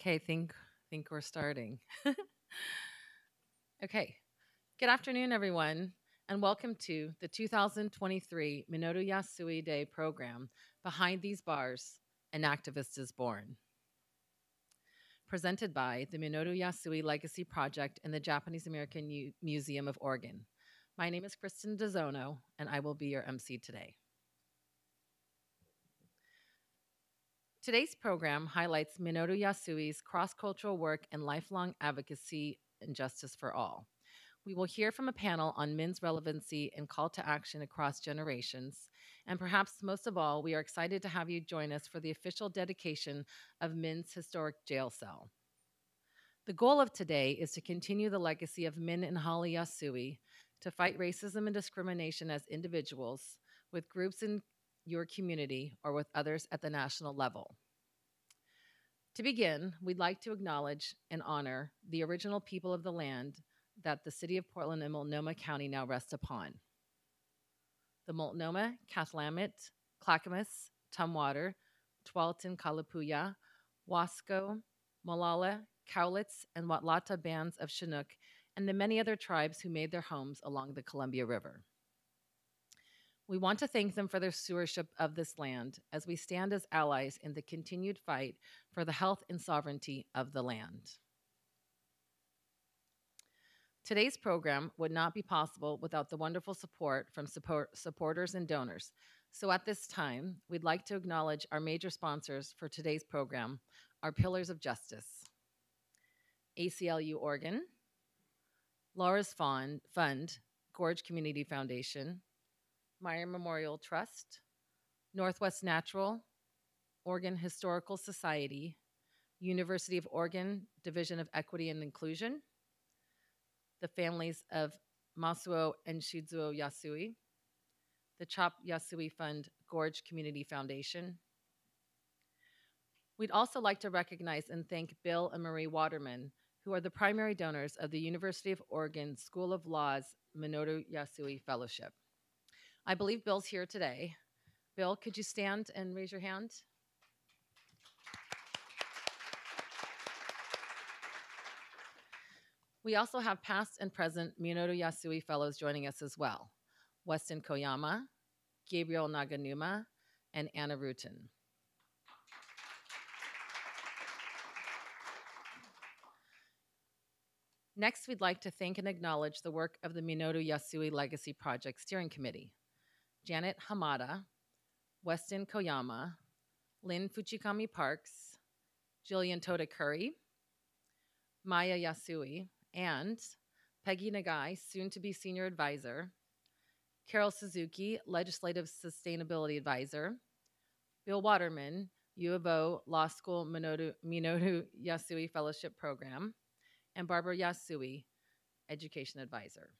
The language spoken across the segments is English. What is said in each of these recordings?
Okay, think think we're starting. okay. Good afternoon, everyone, and welcome to the 2023 Minoru Yasui Day program, Behind These Bars, An Activist is Born. Presented by the Minoru Yasui Legacy Project and the Japanese American U- Museum of Oregon. My name is Kristen DeZono, and I will be your MC today. Today's program highlights Minoru Yasui's cross cultural work and lifelong advocacy and justice for all. We will hear from a panel on Min's relevancy and call to action across generations. And perhaps most of all, we are excited to have you join us for the official dedication of Min's Historic Jail Cell. The goal of today is to continue the legacy of Min and Holly Yasui to fight racism and discrimination as individuals with groups in your community or with others at the national level. To begin, we'd like to acknowledge and honor the original people of the land that the city of Portland and Multnomah County now rest upon. The Multnomah, Cathlamet, Clackamas, Tumwater, Tualatin Kalapuya, Wasco, Molalla, Cowlitz, and Watlala bands of Chinook, and the many other tribes who made their homes along the Columbia River. We want to thank them for their stewardship of this land as we stand as allies in the continued fight for the health and sovereignty of the land. Today's program would not be possible without the wonderful support from support supporters and donors. So at this time, we'd like to acknowledge our major sponsors for today's program, our Pillars of Justice. ACLU Oregon, Laura's Fund, Fund Gorge Community Foundation, Meyer Memorial Trust, Northwest Natural, Oregon Historical Society, University of Oregon Division of Equity and Inclusion, the families of Masuo and Shizuo Yasui, the Chop Yasui Fund Gorge Community Foundation. We'd also like to recognize and thank Bill and Marie Waterman, who are the primary donors of the University of Oregon School of Law's Minoru Yasui Fellowship. I believe Bill's here today. Bill, could you stand and raise your hand? We also have past and present Minoru Yasui Fellows joining us as well. Weston Koyama, Gabriel Naganuma, and Anna Rutan. Next, we'd like to thank and acknowledge the work of the Minoru Yasui Legacy Project Steering Committee. Janet Hamada, Weston Koyama, Lynn Fuchikami Parks, Jillian Toda Curry, Maya Yasui, and Peggy Nagai, soon to be senior advisor, Carol Suzuki, legislative sustainability advisor, Bill Waterman, U of O Law School Minoru, Minoru Yasui Fellowship Program, and Barbara Yasui, education advisor.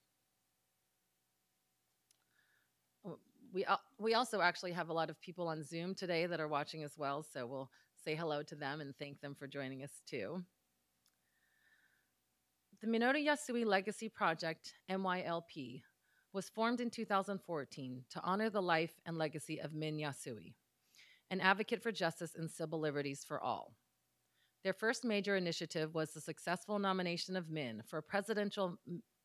We we also actually have a lot of people on Zoom today that are watching as well, so we'll say hello to them and thank them for joining us too. The Minoru Yasui Legacy Project, MYLP, was formed in 2014 to honor the life and legacy of Min Yasui, an advocate for justice and civil liberties for all. Their first major initiative was the successful nomination of Min for a presidential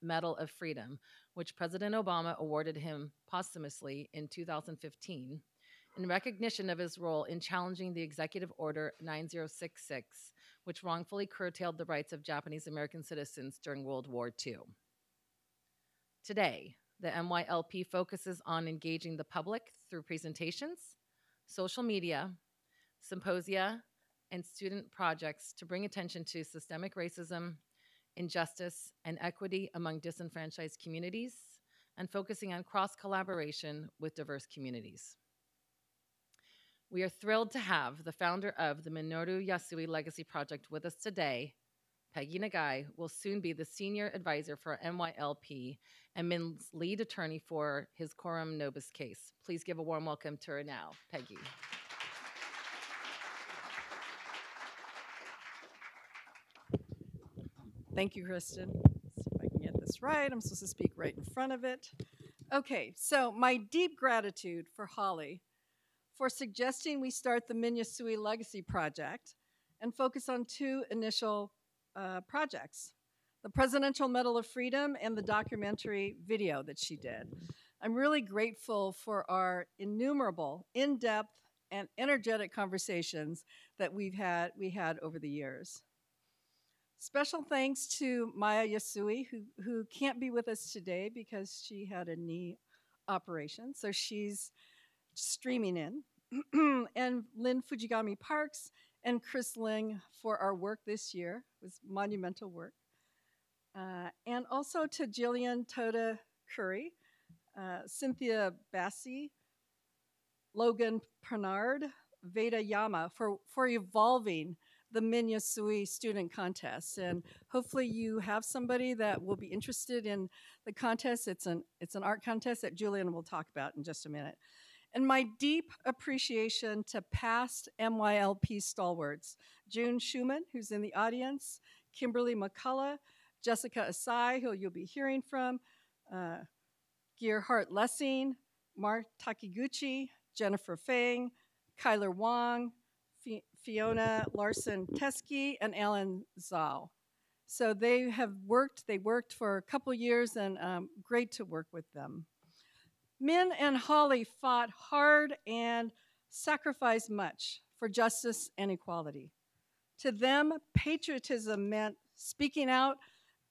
Medal of Freedom, which President Obama awarded him posthumously in 2015 in recognition of his role in challenging the Executive Order 9066, which wrongfully curtailed the rights of Japanese American citizens during World War II. Today, the MYLP focuses on engaging the public through presentations, social media, symposia, and student projects to bring attention to systemic racism, injustice, and equity among disenfranchised communities, and focusing on cross collaboration with diverse communities. We are thrilled to have the founder of the Minoru Yasui Legacy Project with us today. Peggy Nagai will soon be the senior advisor for MYLP and Min's lead attorney for his Coram Nobis case. Please give a warm welcome to her now, Peggy. Thank you, Kristen. See if I can get this right. I'm supposed to speak right in front of it. Okay, so my deep gratitude for Holly for suggesting we start the Min Yasui Legacy Project and focus on two initial uh, projects the Presidential Medal of Freedom and the documentary video that she did. I'm really grateful for our innumerable, in depth, and energetic conversations that we've had, we had over the years. Special thanks to Maya Yasui, who, who can't be with us today because she had a knee operation, so she's streaming in. and Lynn Fujigami Parks and Chris Ling for our work this year. It was monumental work. Uh, and also to Jillian Toda Curry, uh, Cynthia Bassi, Logan Pernard, Veda Yama for, for evolving the Min Yasui student contest. And hopefully you have somebody that will be interested in the contest. It's an, it's an art contest that Jillian will talk about in just a minute. And my deep appreciation to past MYLP stalwarts, June Schumann, who's in the audience, Kimberly McCullough, Jessica Asai, who you'll be hearing from, uh, Lessing, Mark Takiguchi, Jennifer Fang, Kyler Wong, Fiona Larson Teskey, and Alan Zhao. So they have worked, they worked for a couple years and um, great to work with them. Min and Holly fought hard and sacrificed much for justice and equality. To them, patriotism meant speaking out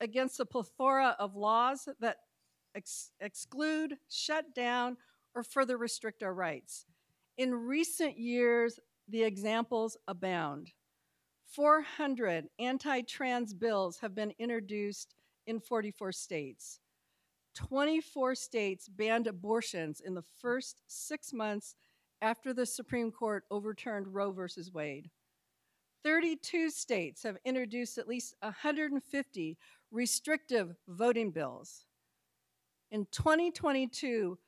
against a plethora of laws that ex exclude, shut down, or further restrict our rights. In recent years, the examples abound. 400 anti trans bills have been introduced in 44 states. 24 states banned abortions in the first six months after the Supreme Court overturned Roe v. Wade. 32 states have introduced at least 150 restrictive voting bills. In 2022,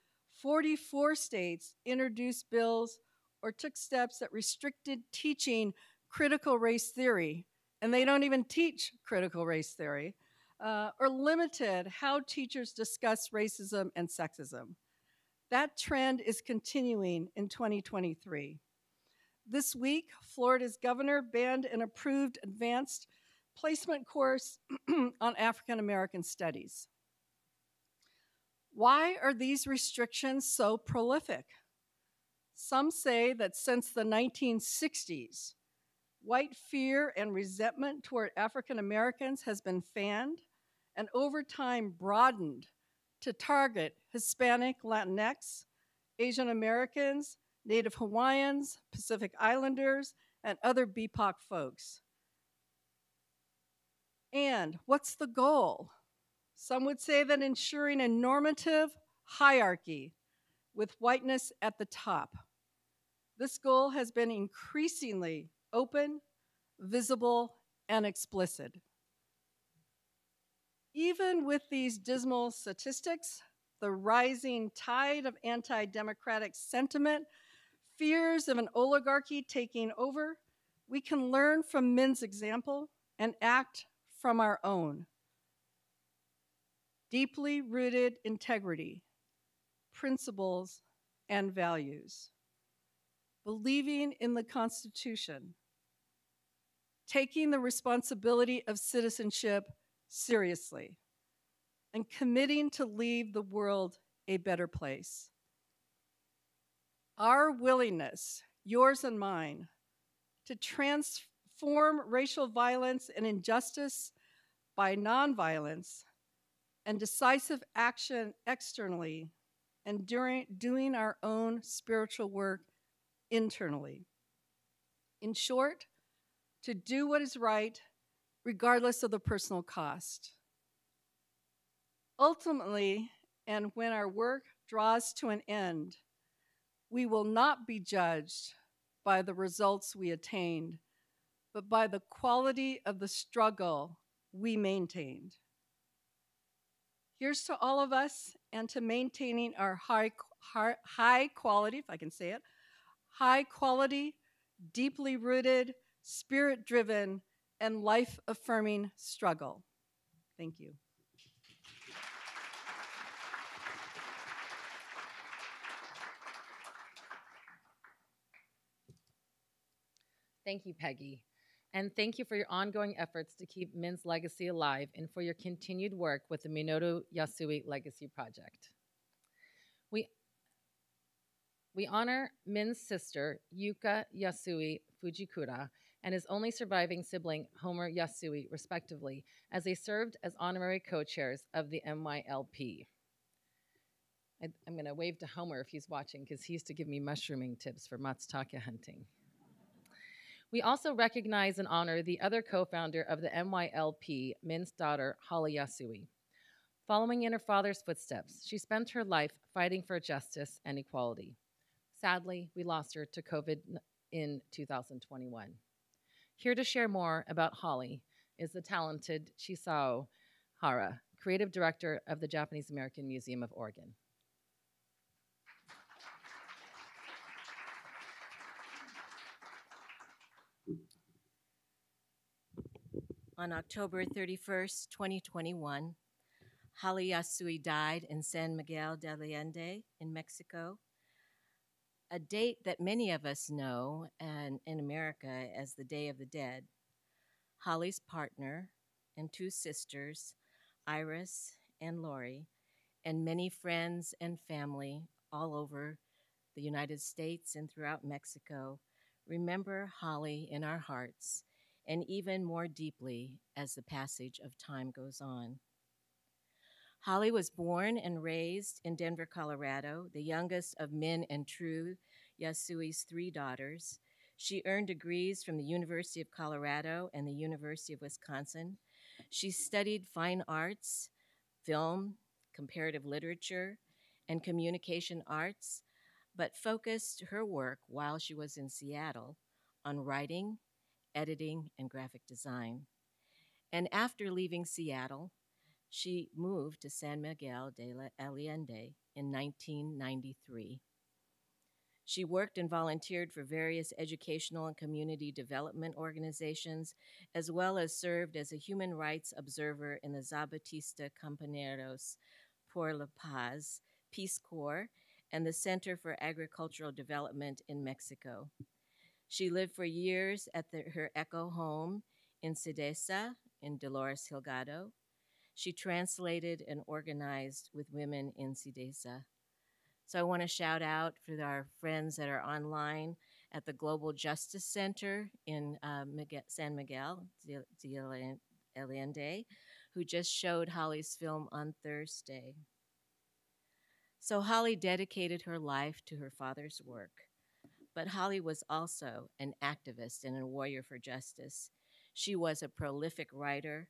44 states introduced bills or took steps that restricted teaching critical race theory, and they don't even teach critical race theory, uh, or limited how teachers discuss racism and sexism. That trend is continuing in 2023. This week, Florida's governor banned an approved advanced placement course on African American studies. Why are these restrictions so prolific? Some say that since the 1960s, white fear and resentment toward African Americans has been fanned and over time broadened to target Hispanic, Latinx, Asian Americans, Native Hawaiians, Pacific Islanders, and other BIPOC folks. And what's the goal? Some would say that ensuring a normative hierarchy with whiteness at the top. This goal has been increasingly open, visible, and explicit. Even with these dismal statistics, the rising tide of anti democratic sentiment, fears of an oligarchy taking over, we can learn from Min's example and act from our own. Deeply rooted integrity, principles, and values believing in the Constitution, taking the responsibility of citizenship seriously, and committing to leave the world a better place. Our willingness, yours and mine, to transform racial violence and injustice by nonviolence and decisive action externally and during, doing our own spiritual work internally. In short, to do what is right regardless of the personal cost. Ultimately, and when our work draws to an end, we will not be judged by the results we attained, but by the quality of the struggle we maintained. Here's to all of us and to maintaining our high, high, quality, if I can say it, high quality, deeply rooted, spirit driven, and life affirming struggle. Thank you. Thank you, Peggy. And thank you for your ongoing efforts to keep Min's legacy alive and for your continued work with the Minoru Yasui Legacy Project. We we honor Min's sister, Yuka Yasui Fujikura, and his only surviving sibling, Homer Yasui, respectively, as they served as honorary co chairs of the MYLP. I, am going to wave to Homer if he's watching because he used to give me mushrooming tips for matsutake hunting. We also recognize and honor the other co founder of the MYLP, Min's daughter, Holly Yasui. Following in her father's footsteps, she spent her life fighting for justice and equality. Sadly, we lost her to COVID in 2021. Here to share more about Holly is the talented Chisao Hara, creative director of the Japanese American Museum of Oregon. On October 31st, 2021, Holly Yasui died in San Miguel de Allende in Mexico, a date that many of us know and in America as the Day of the Dead. Holly's partner and two sisters, Iris and Lori, and many friends and family all over the United States and throughout Mexico remember Holly in our hearts and even more deeply as the passage of time goes on. Holly was born and raised in Denver, Colorado, the youngest of Min and True, Yasui's three daughters. She earned degrees from the University of Colorado and the University of Wisconsin. She studied fine arts, film, comparative literature, and communication arts, but focused her work while she was in Seattle on writing, editing, and graphic design. And after leaving Seattle, she moved to San Miguel de Allende in 1993. She worked and volunteered for various educational and community development organizations, as well as served as a human rights observer in the Zapatistas Compañeros por la Paz, Peace Corps, and the Center for Agricultural Development in Mexico. She lived for years at the, her Eco home in CIDESA in Dolores Hidalgo. She translated and organized with women in CIDESA. So I want to shout out for our friends that are online at the Global Justice Center in uh, San Miguel de Allende, who just showed Holly's film on Thursday. So Holly dedicated her life to her father's work. But Holly was also an activist and a warrior for justice. She was a prolific writer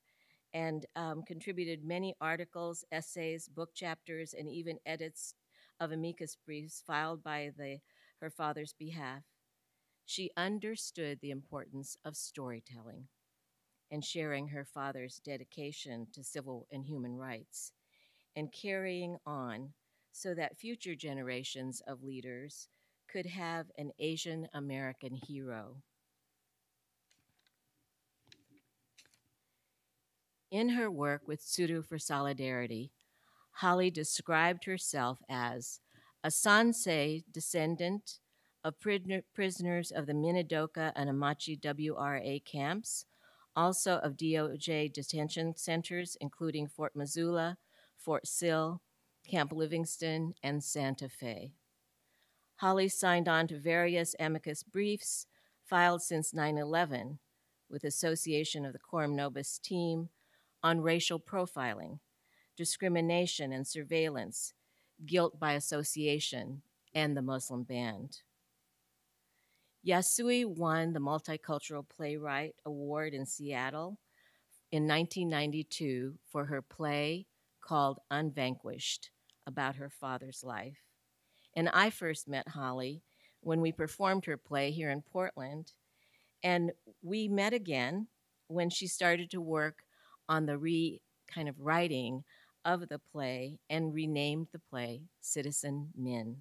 and um, contributed many articles, essays, book chapters, and even edits of amicus briefs filed by the, her father's behalf. She understood the importance of storytelling and sharing her father's dedication to civil and human rights and carrying on so that future generations of leaders could have an Asian American hero. In her work with Tsuru for Solidarity, Holly described herself as a Sansei descendant of prisoners of the Minidoka and Amache WRA camps, also of DOJ detention centers, including Fort Missoula, Fort Sill, Camp Livingston, and Santa Fe. Holly signed on to various amicus briefs filed since 9 11 with Association of the Coram Nobis team on racial profiling, discrimination and surveillance, guilt by association, and the Muslim Band. Yasui won the Multicultural Playwright Award in Seattle in 1992 for her play called Unvanquished about her father's life. And I first met Holly when we performed her play here in Portland. And we met again when she started to work on the re kind of writing of the play and renamed the play Citizen Min.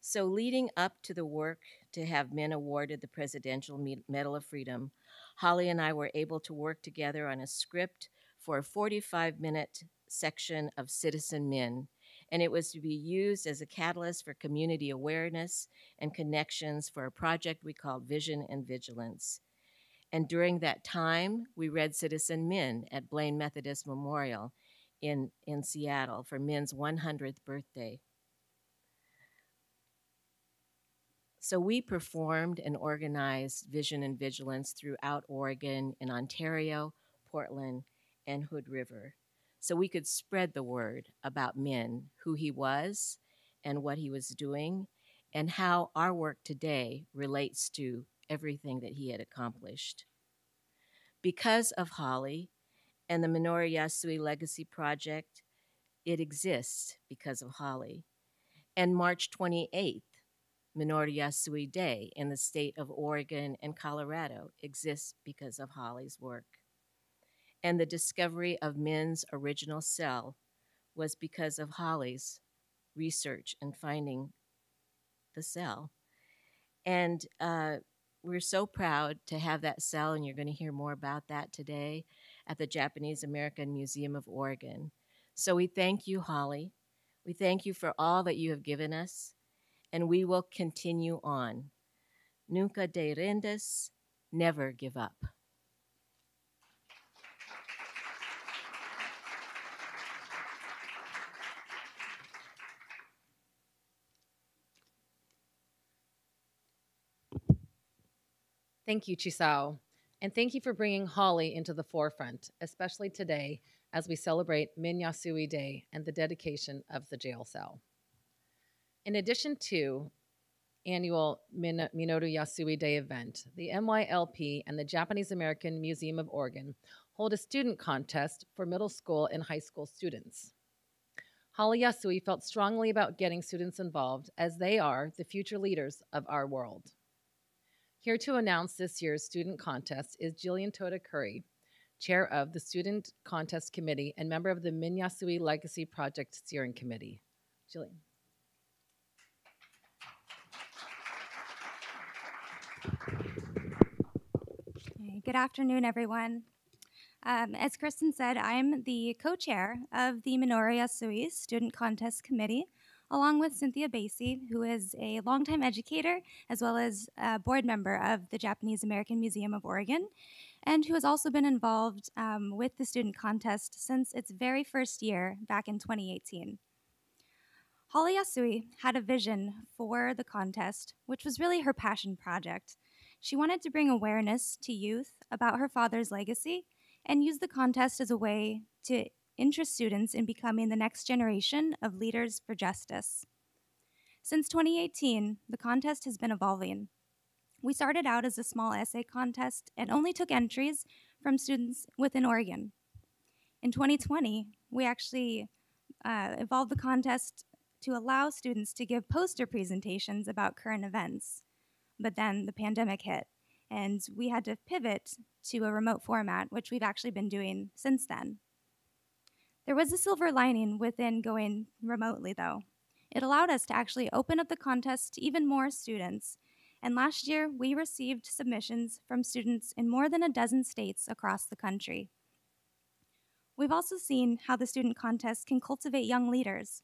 So, leading up to the work to have Min awarded the Presidential Medal of Freedom, Holly and I were able to work together on a script for a 45 minute section of Citizen Min and it was to be used as a catalyst for community awareness and connections for a project we called Vision and Vigilance. And during that time, we read Citizen Min at Blaine Methodist Memorial in, in Seattle for Min's 100th birthday. So we performed and organized Vision and Vigilance throughout Oregon, in Ontario, Portland, and Hood River. So we could spread the word about Min, who he was, and what he was doing, and how our work today relates to everything that he had accomplished. Because of Holly and the Minoru Yasui Legacy Project, it exists because of Holly. And March 28th, Minoru Yasui Day in the state of Oregon and Colorado exists because of Holly's work. And the discovery of Min's original cell was because of Holly's research and finding the cell. And uh, we're so proud to have that cell, and you're going to hear more about that today at the Japanese American Museum of Oregon. So we thank you, Holly. We thank you for all that you have given us and we will continue on. Nunca de rendas, never give up. Thank you, Chisao. And thank you for bringing Holly into the forefront, especially today as we celebrate Min Yasui Day and the dedication of the jail cell. In addition to annual Min- Minoru Yasui Day event, the MYLP and the Japanese American Museum of Oregon hold a student contest for middle school and high school students. Holly Yasui felt strongly about getting students involved as they are the future leaders of our world. Here to announce this year's student contest is Jillian Toda Curry, chair of the Student Contest Committee and member of the Min Yasui Legacy Project Steering Committee. Jillian. Good afternoon, everyone. Um, as Kristen said, I'm the co-chair of the Minoru Yasui Student Contest Committee, along with Cynthia Basie, who is a longtime educator as well as a board member of the Japanese American Museum of Oregon, and who has also been involved um, with the student contest since its very first year back in 2018. Holly Yasui had a vision for the contest, which was really her passion project. She wanted to bring awareness to youth about her father's legacy and use the contest as a way to interest students in becoming the next generation of leaders for justice. Since 2018, the contest has been evolving. We started out as a small essay contest and only took entries from students within Oregon. In 2020, we actually uh, evolved the contest to allow students to give poster presentations about current events. But then the pandemic hit, and we had to pivot to a remote format, which we've actually been doing since then. There was a silver lining within going remotely, though. It allowed us to actually open up the contest to even more students. And last year, we received submissions from students in more than a dozen states across the country. We've also seen how the student contest can cultivate young leaders.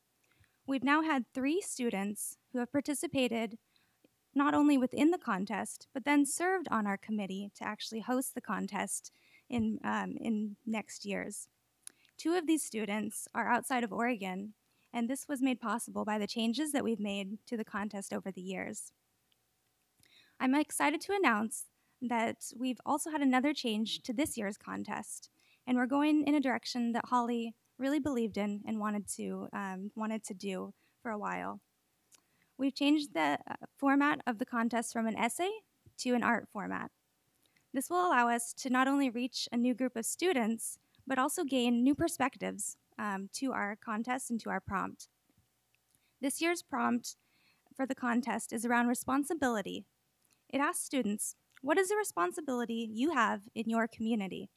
We've now had three students who have participated not only within the contest, but then served on our committee to actually host the contest in, um, in next year's. Two of these students are outside of Oregon, and this was made possible by the changes that we've made to the contest over the years. I'm excited to announce that we've also had another change to this year's contest, and we're going in a direction that Holly really believed in and wanted to um, wanted to do for a while. We've changed the uh, format of the contest from an essay to an art format. This will allow us to not only reach a new group of students, but also gain new perspectives um, to our contest and to our prompt. This year's prompt for the contest is around responsibility. It asks students, what is the responsibility you have in your community?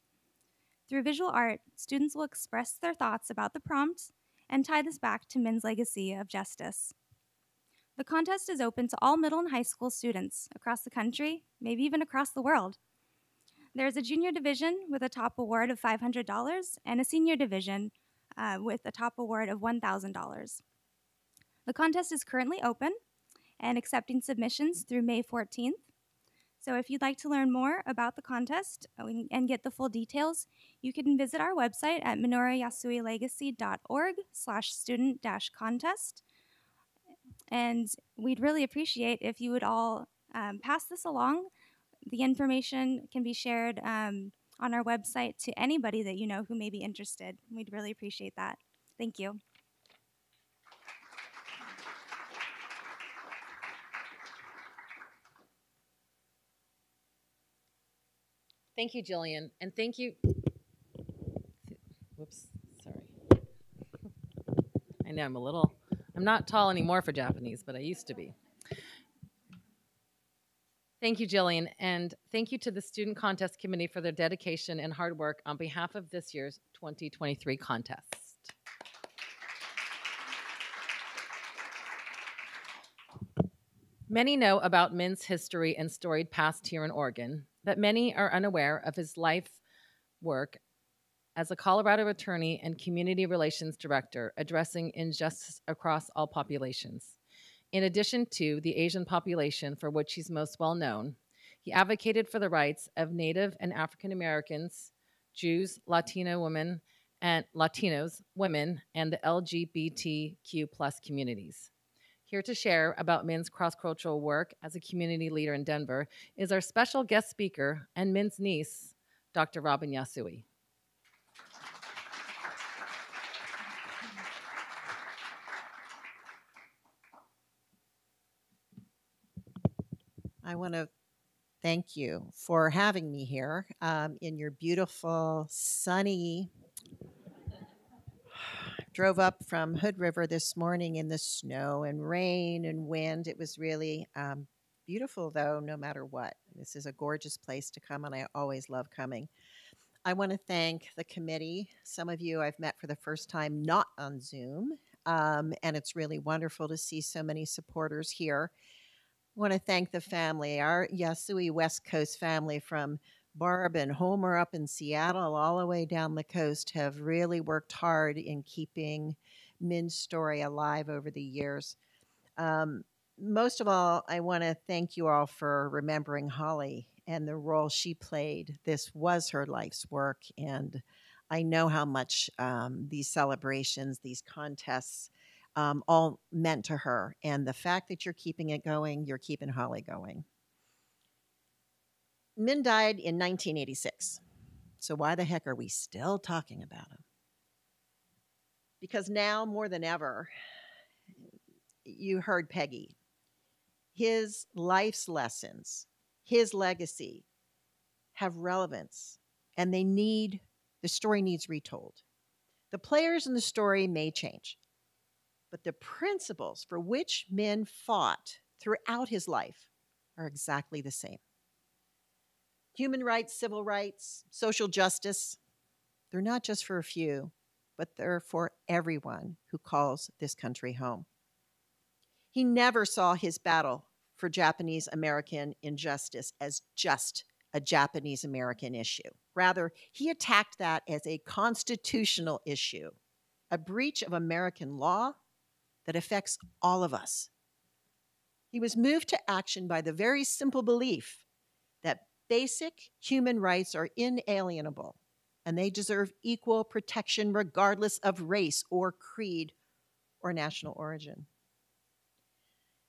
Through visual art, students will express their thoughts about the prompt and tie this back to Min's legacy of justice. The contest is open to all middle and high school students across the country, maybe even across the world. There's a junior division with a top award of $500 and a senior division uh, with a top award of $1,000. The contest is currently open and accepting submissions through May 14th. So if you'd like to learn more about the contest uh, and get the full details, you can visit our website at minoru-yasui-legacy.org slash student dash contest. And we'd really appreciate if you would all um, pass this along. The information can be shared um, on our website to anybody that you know who may be interested. We'd really appreciate that. Thank you. Thank you, Jillian, and thank you. Whoops, sorry. I know I'm a little. I'm not tall anymore for Japanese, but I used to be. Thank you, Jillian, and thank you to the Student Contest Committee for their dedication and hard work on behalf of this year's 2023 contest. Many know about Min's history and storied past here in Oregon, but many are unaware of his life work as a Colorado attorney and community relations director addressing injustice across all populations. In addition to the Asian population for which he's most well known, he advocated for the rights of Native and African Americans, Jews, Latino women, and Latinos, women, and the LGBTQ plus communities. Here to share about Min's cross cultural work as a community leader in Denver is our special guest speaker and Min's niece, Dr. Robin Yasui. I want to thank you for having me here um, in your beautiful, sunny. Drove up from Hood River this morning in the snow and rain and wind. It was really um, beautiful, though, no matter what. This is a gorgeous place to come, and I always love coming. I want to thank the committee. Some of you I've met for the first time, not on Zoom, um, and it's really wonderful to see so many supporters here want to thank the family, our Yasui West Coast family from Barb and Homer up in Seattle, all the way down the coast, have really worked hard in keeping Min's story alive over the years. Um, most of all, I want to thank you all for remembering Holly and the role she played. This was her life's work, and I know how much um, these celebrations, these contests, um, all meant to her. And the fact that you're keeping it going, you're keeping Holly going. Min died in 1986. So why the heck are we still talking about him? Because now more than ever, you heard Peggy. His life's lessons, his legacy have relevance and they need, the story needs retold. The players in the story may change but the principles for which Min fought throughout his life are exactly the same. Human rights, civil rights, social justice, they're not just for a few, but they're for everyone who calls this country home. He never saw his battle for Japanese American injustice as just a Japanese American issue. Rather, he attacked that as a constitutional issue, a breach of American law that affects all of us. He was moved to action by the very simple belief that basic human rights are inalienable and they deserve equal protection regardless of race or creed or national origin.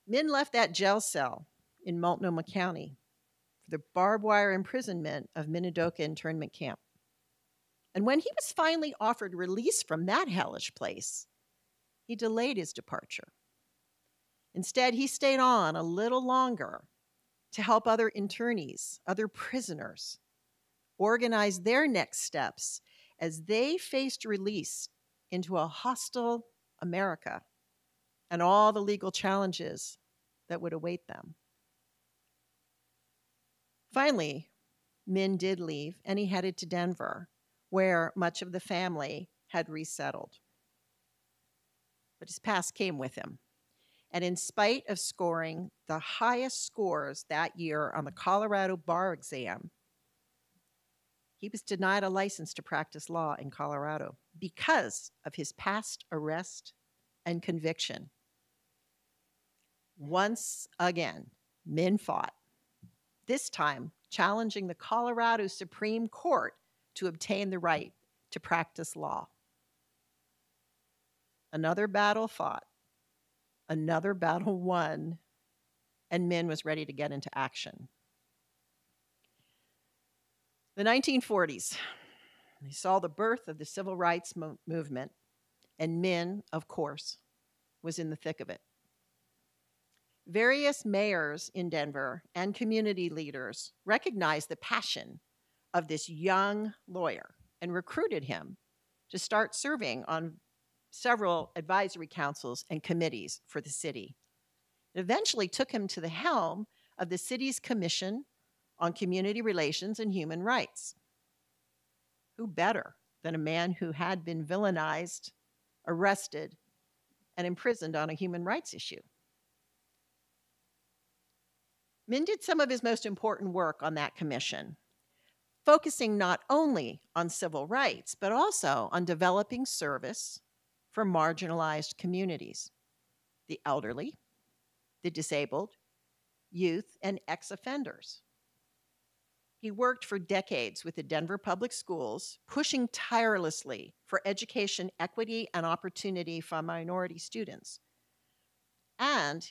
Min left that jail cell in Multnomah County for the barbed wire imprisonment of Minidoka internment camp. And when he was finally offered release from that hellish place, he delayed his departure. Instead, he stayed on a little longer to help other internees, other prisoners, organize their next steps as they faced release into a hostile America and all the legal challenges that would await them. Finally, Min did leave and he headed to Denver, where much of the family had resettled but his past came with him. And in spite of scoring the highest scores that year on the Colorado bar exam, he was denied a license to practice law in Colorado because of his past arrest and conviction Once again, Min fought, this time challenging the Colorado Supreme Court to obtain the right to practice law. Another battle fought, another battle won, and Min was ready to get into action. The 1940s, they saw the birth of the civil rights mo- movement, and Min, of course, was in the thick of it. Various mayors in Denver and community leaders recognized the passion of this young lawyer and recruited him to start serving on several advisory councils and committees for the city. It eventually took him to the helm of the city's Commission on Community Relations and Human Rights. Who better than a man who had been villainized, arrested, and imprisoned on a human rights issue? Min did some of his most important work on that commission, focusing not only on civil rights, but also on developing service for marginalized communities the elderly, the disabled, youth, and ex offenders. He worked for decades with the Denver Public Schools, pushing tirelessly for education equity and opportunity for minority students. And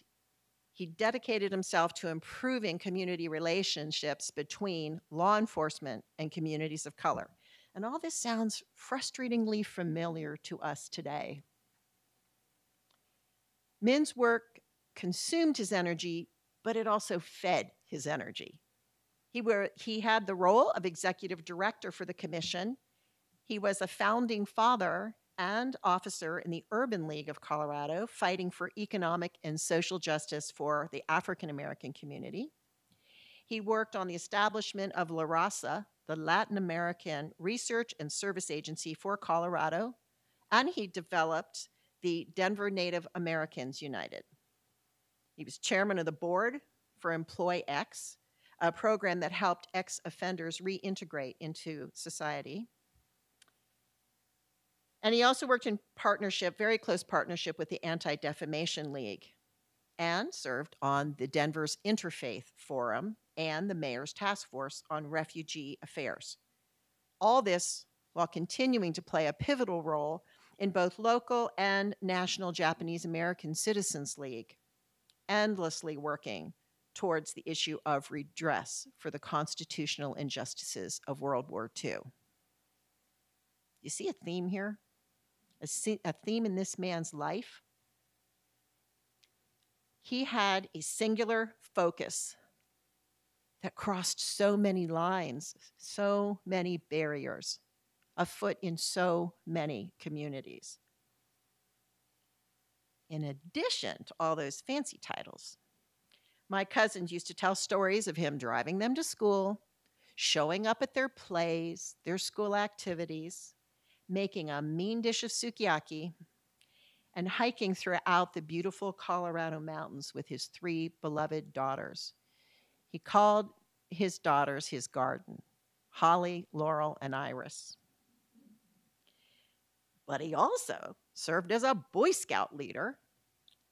he dedicated himself to improving community relationships between law enforcement and communities of color. And all this sounds frustratingly familiar to us today. Min's work consumed his energy, but it also fed his energy. He, were, he had the role of executive director for the commission. He was a founding father and officer in the Urban League of Colorado, fighting for economic and social justice for the African American community. He worked on the establishment of LARASA, the Latin American Research and Service Agency for Colorado, and he developed the Denver Native Americans United. He was chairman of the board for Employ X, a program that helped ex offenders reintegrate into society. And he also worked in partnership, very close partnership with the Anti Defamation League, and served on the Denver's Interfaith Forum and the Mayor's Task Force on Refugee Affairs. All this while continuing to play a pivotal role in both local and national Japanese American Citizens League, endlessly working towards the issue of redress for the constitutional injustices of World War II. You see a theme here? A, a theme in this man's life? He had a singular focus that crossed so many lines, so many barriers, afoot in so many communities. In addition to all those fancy titles, my cousins used to tell stories of him driving them to school, showing up at their plays, their school activities, making a mean dish of sukiyaki, and hiking throughout the beautiful Colorado mountains with his three beloved daughters. He called his daughters his garden Holly, Laurel, and Iris. But he also served as a Boy Scout leader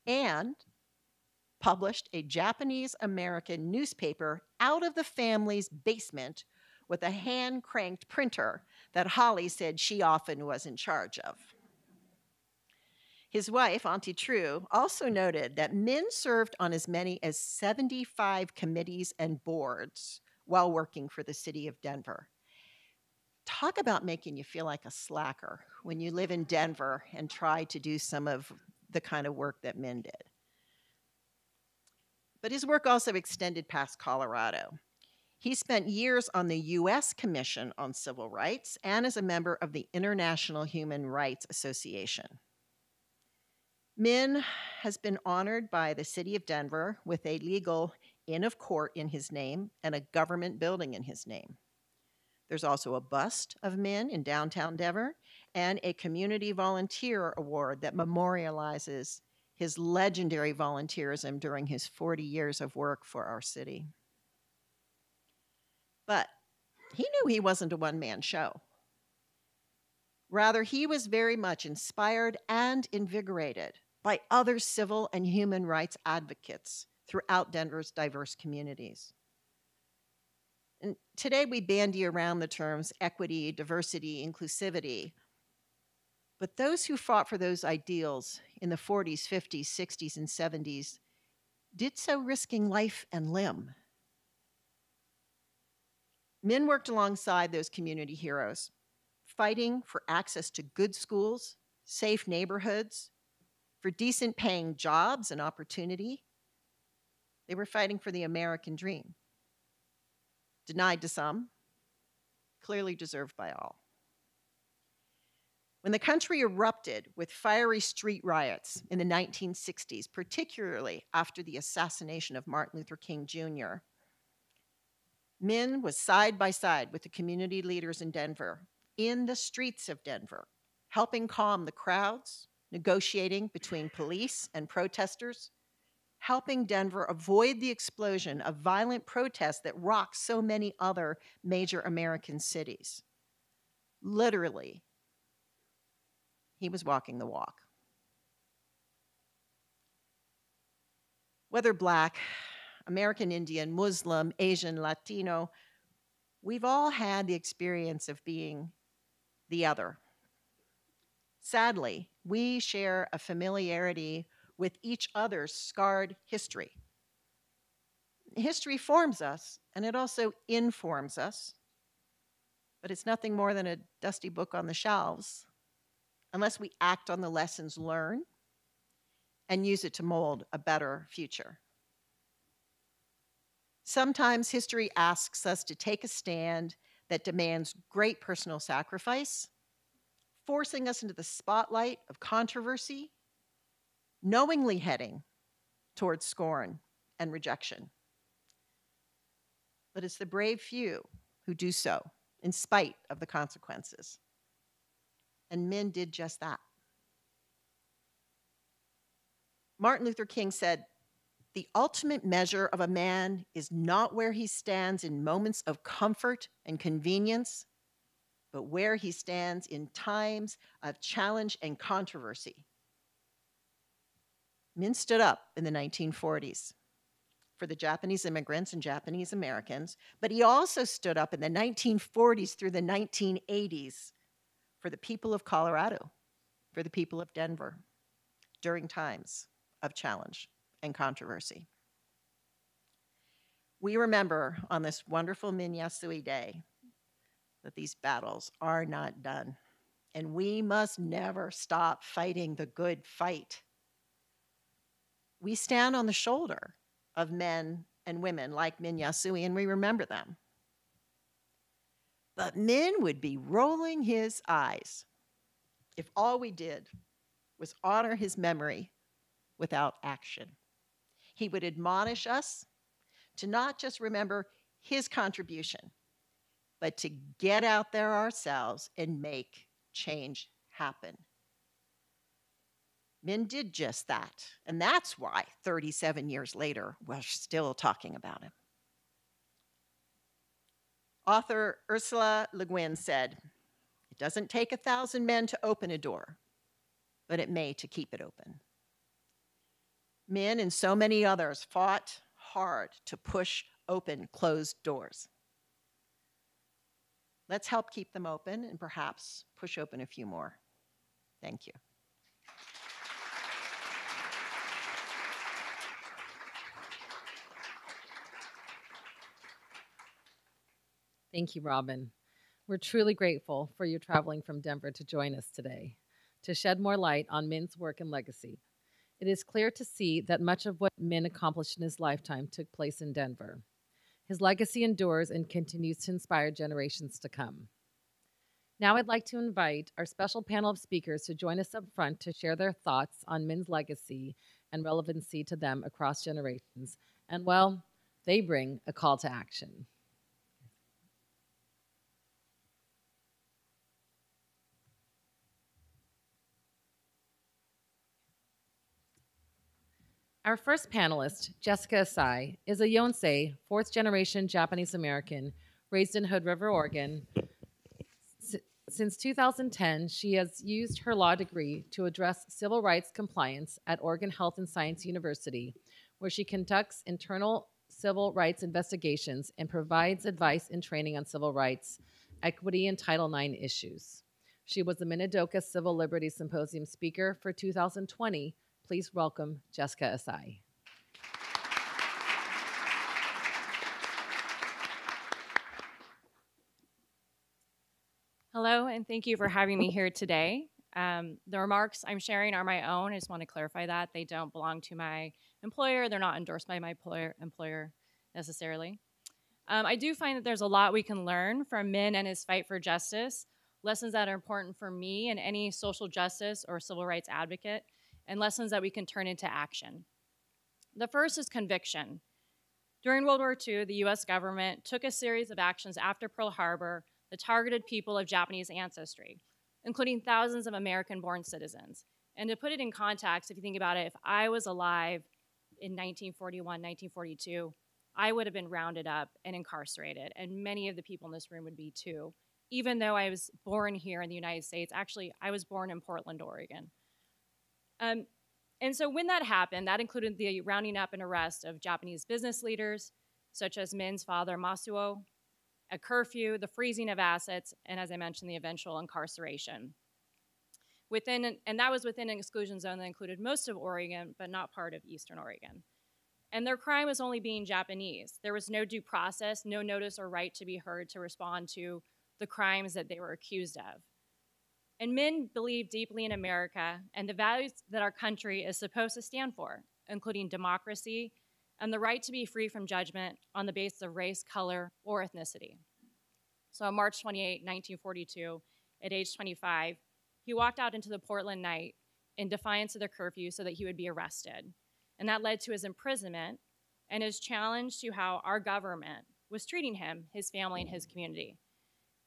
and published a Japanese American newspaper out of the family's basement with a hand cranked printer that Holly said she often was in charge of. His wife, Auntie True, also noted that Min served on as many as 75 committees and boards while working for the city of Denver. Talk about making you feel like a slacker when you live in Denver and try to do some of the kind of work that Min did. But his work also extended past Colorado. He spent years on the U.S. Commission on Civil Rights and as a member of the International Human Rights Association. Min has been honored by the city of Denver with a legal inn of court in his name and a government building in his name. There's also a bust of Min in downtown Denver and a community volunteer award that memorializes his legendary volunteerism during his 40 years of work for our city. But he knew he wasn't a one man show. Rather, he was very much inspired and invigorated by other civil and human rights advocates throughout Denver's diverse communities. And today we bandy around the terms equity, diversity, inclusivity. But those who fought for those ideals in the 40s, 50s, 60s, and 70s did so risking life and limb. Min worked alongside those community heroes, fighting for access to good schools, safe neighborhoods, for decent paying jobs and opportunity. They were fighting for the American dream. Denied to some, clearly deserved by all. When the country erupted with fiery street riots in the 1960s, particularly after the assassination of Martin Luther King Jr., Min was side by side with the community leaders in Denver, in the streets of Denver, helping calm the crowds, negotiating between police and protesters, helping Denver avoid the explosion of violent protests that rocked so many other major American cities. Literally, he was walking the walk. Whether black, American Indian, Muslim, Asian, Latino, we've all had the experience of being the other. Sadly, we share a familiarity with each other's scarred history. History forms us, and it also informs us, but it's nothing more than a dusty book on the shelves unless we act on the lessons learned and use it to mold a better future. Sometimes history asks us to take a stand that demands great personal sacrifice, forcing us into the spotlight of controversy, knowingly heading towards scorn and rejection. But it's the brave few who do so in spite of the consequences. And Min did just that. Martin Luther King said, the ultimate measure of a man is not where he stands in moments of comfort and convenience, but where he stands in times of challenge and controversy. Min stood up in the 1940s for the Japanese immigrants and Japanese Americans, but he also stood up in the 1940s through the 1980s for the people of Colorado, for the people of Denver during times of challenge and controversy. We remember on this wonderful Min Yasui Day that these battles are not done, and we must never stop fighting the good fight. We stand on the shoulder of men and women like Min Yasui, and we remember them. But Min would be rolling his eyes if all we did was honor his memory without action. He would admonish us to not just remember his contribution, but to get out there ourselves and make change happen. Min did just that, and that's why 37 years later, we're still talking about him. Author Ursula Le Guin said, It doesn't take a thousand men to open a door, but it may to keep it open. Min and so many others fought hard to push open closed doors. Let's help keep them open and perhaps push open a few more. Thank you. Thank you, Robin. We're truly grateful for you traveling from Denver to join us today to shed more light on Min's work and legacy. It is clear to see that much of what Min accomplished in his lifetime took place in Denver. His legacy endures and continues to inspire generations to come. Now, I'd like to invite our special panel of speakers to join us up front to share their thoughts on Min's legacy and relevancy to them across generations. And well, they bring a call to action. Our first panelist, Jessica Asai, is a Yonsei, fourth generation Japanese American, raised in Hood River, Oregon, Since 2010, she has used her law degree to address civil rights compliance at Oregon Health and Science University, where she conducts internal civil rights investigations and provides advice and training on civil rights, equity, and Title IX issues. She was the Minidoka Civil Liberties Symposium speaker for 2020. Please welcome Jessica Asai. Hello, and thank you for having me here today. Um, the remarks I'm sharing are my own. I just want to clarify that. They don't belong to my employer. They're not endorsed by my employer, employer necessarily. Um, I do find that there's a lot we can learn from Min and his fight for justice, lessons that are important for me and any social justice or civil rights advocate, and lessons that we can turn into action. The first is conviction. During World War II, the US government took a series of actions after Pearl Harbor the targeted people of Japanese ancestry, including thousands of American born citizens. And to put it in context, if you think about it, if I was alive in 1941, 1942, I would have been rounded up and incarcerated, and many of the people in this room would be too. Even though I was born here in the United States, actually, I was born in Portland, Oregon. Um, and so when that happened, that included the rounding up and arrest of Japanese business leaders, such as Min's father, Masuo, a curfew, the freezing of assets, and as I mentioned, the eventual incarceration. Within, and that was within an exclusion zone that included most of Oregon, but not part of Eastern Oregon. And their crime was only being Japanese. There was no due process, no notice or right to be heard to respond to the crimes that they were accused of. And Min believe deeply in America and the values that our country is supposed to stand for, including democracy, and the right to be free from judgment on the basis of race, color, or ethnicity. So on March 28, 1942, at age 25, he walked out into the Portland night in defiance of the curfew so that he would be arrested. And that led to his imprisonment and his challenge to how our government was treating him, his family, and his community.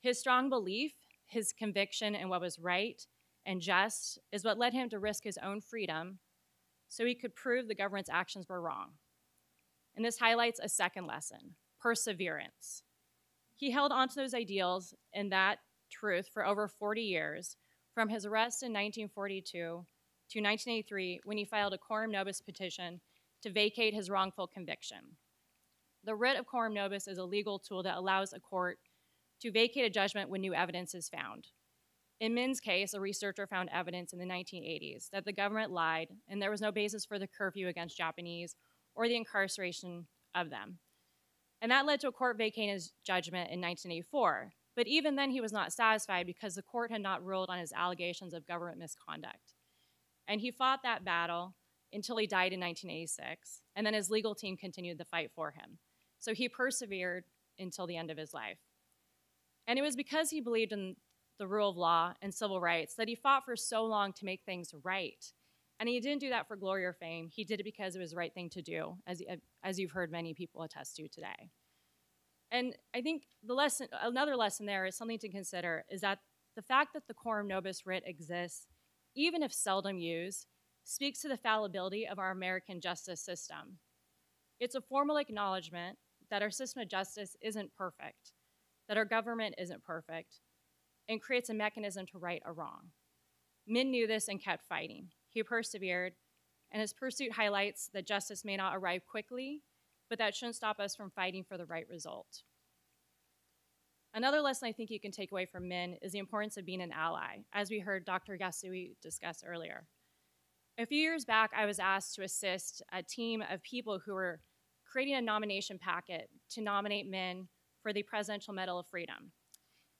His strong belief, his conviction in what was right and just, is what led him to risk his own freedom so he could prove the government's actions were wrong. And this highlights a second lesson perseverance. He held onto those ideals and that truth for over 40 years, from his arrest in 1942 to 1983 when he filed a coram nobis petition to vacate his wrongful conviction. The writ of coram nobis is a legal tool that allows a court to vacate a judgment when new evidence is found. In Min's case, a researcher found evidence in the 1980s that the government lied and there was no basis for the curfew against Japanese or the incarceration of them. And that led to a court vacating his judgment in 1984. But even then, he was not satisfied because the court had not ruled on his allegations of government misconduct. And he fought that battle until he died in 1986. And then his legal team continued the fight for him. So he persevered until the end of his life. And it was because he believed in the rule of law and civil rights that he fought for so long to make things right and he didn't do that for glory or fame. He did it because it was the right thing to do, as, uh, as you've heard many people attest to today. And I think the lesson, another lesson there is something to consider is that the fact that the Coram Nobis writ exists, even if seldom used, speaks to the fallibility of our American justice system. It's a formal acknowledgement that our system of justice isn't perfect, that our government isn't perfect, and creates a mechanism to right a wrong. Min knew this and kept fighting. He persevered, and his pursuit highlights that justice may not arrive quickly, but that shouldn't stop us from fighting for the right result. Another lesson I think you can take away from Min is the importance of being an ally, as we heard Dr. Yasui discuss earlier. A few years back, I was asked to assist a team of people who were creating a nomination packet to nominate Min for the Presidential Medal of Freedom.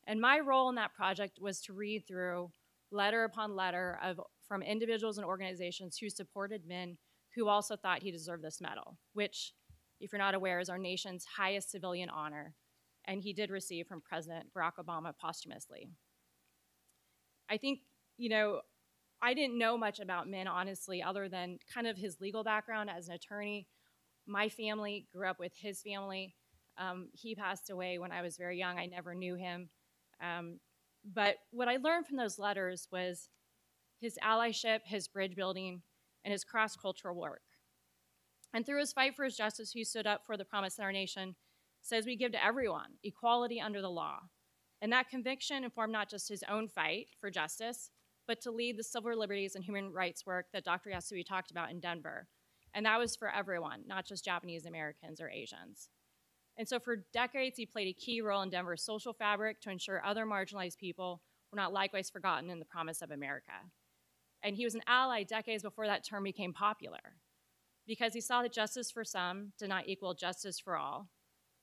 And my role in that project was to read through letter upon letter of from individuals and organizations who supported Min who also thought he deserved this medal, which, if you're not aware, is our nation's highest civilian honor, and he did receive from President Barack Obama posthumously. I think, you know, I didn't know much about Min, honestly, other than kind of his legal background as an attorney. My family grew up with his family. Um, he passed away when I was very young. I never knew him. Um, but what I learned from those letters was his allyship, his bridge building, and his cross cultural work. And through his fight for his justice, he stood up for the promise that our nation says we give to everyone equality under the law, And that conviction informed not just his own fight for justice, but to lead the civil liberties and human rights work that Dr. Yasui talked about in Denver. And that was for everyone, not just Japanese Americans or Asians. And so for decades, he played a key role in Denver's social fabric to ensure other marginalized people were not likewise forgotten in the promise of America. And he was an ally decades before that term became popular because he saw that justice for some did not equal justice for all,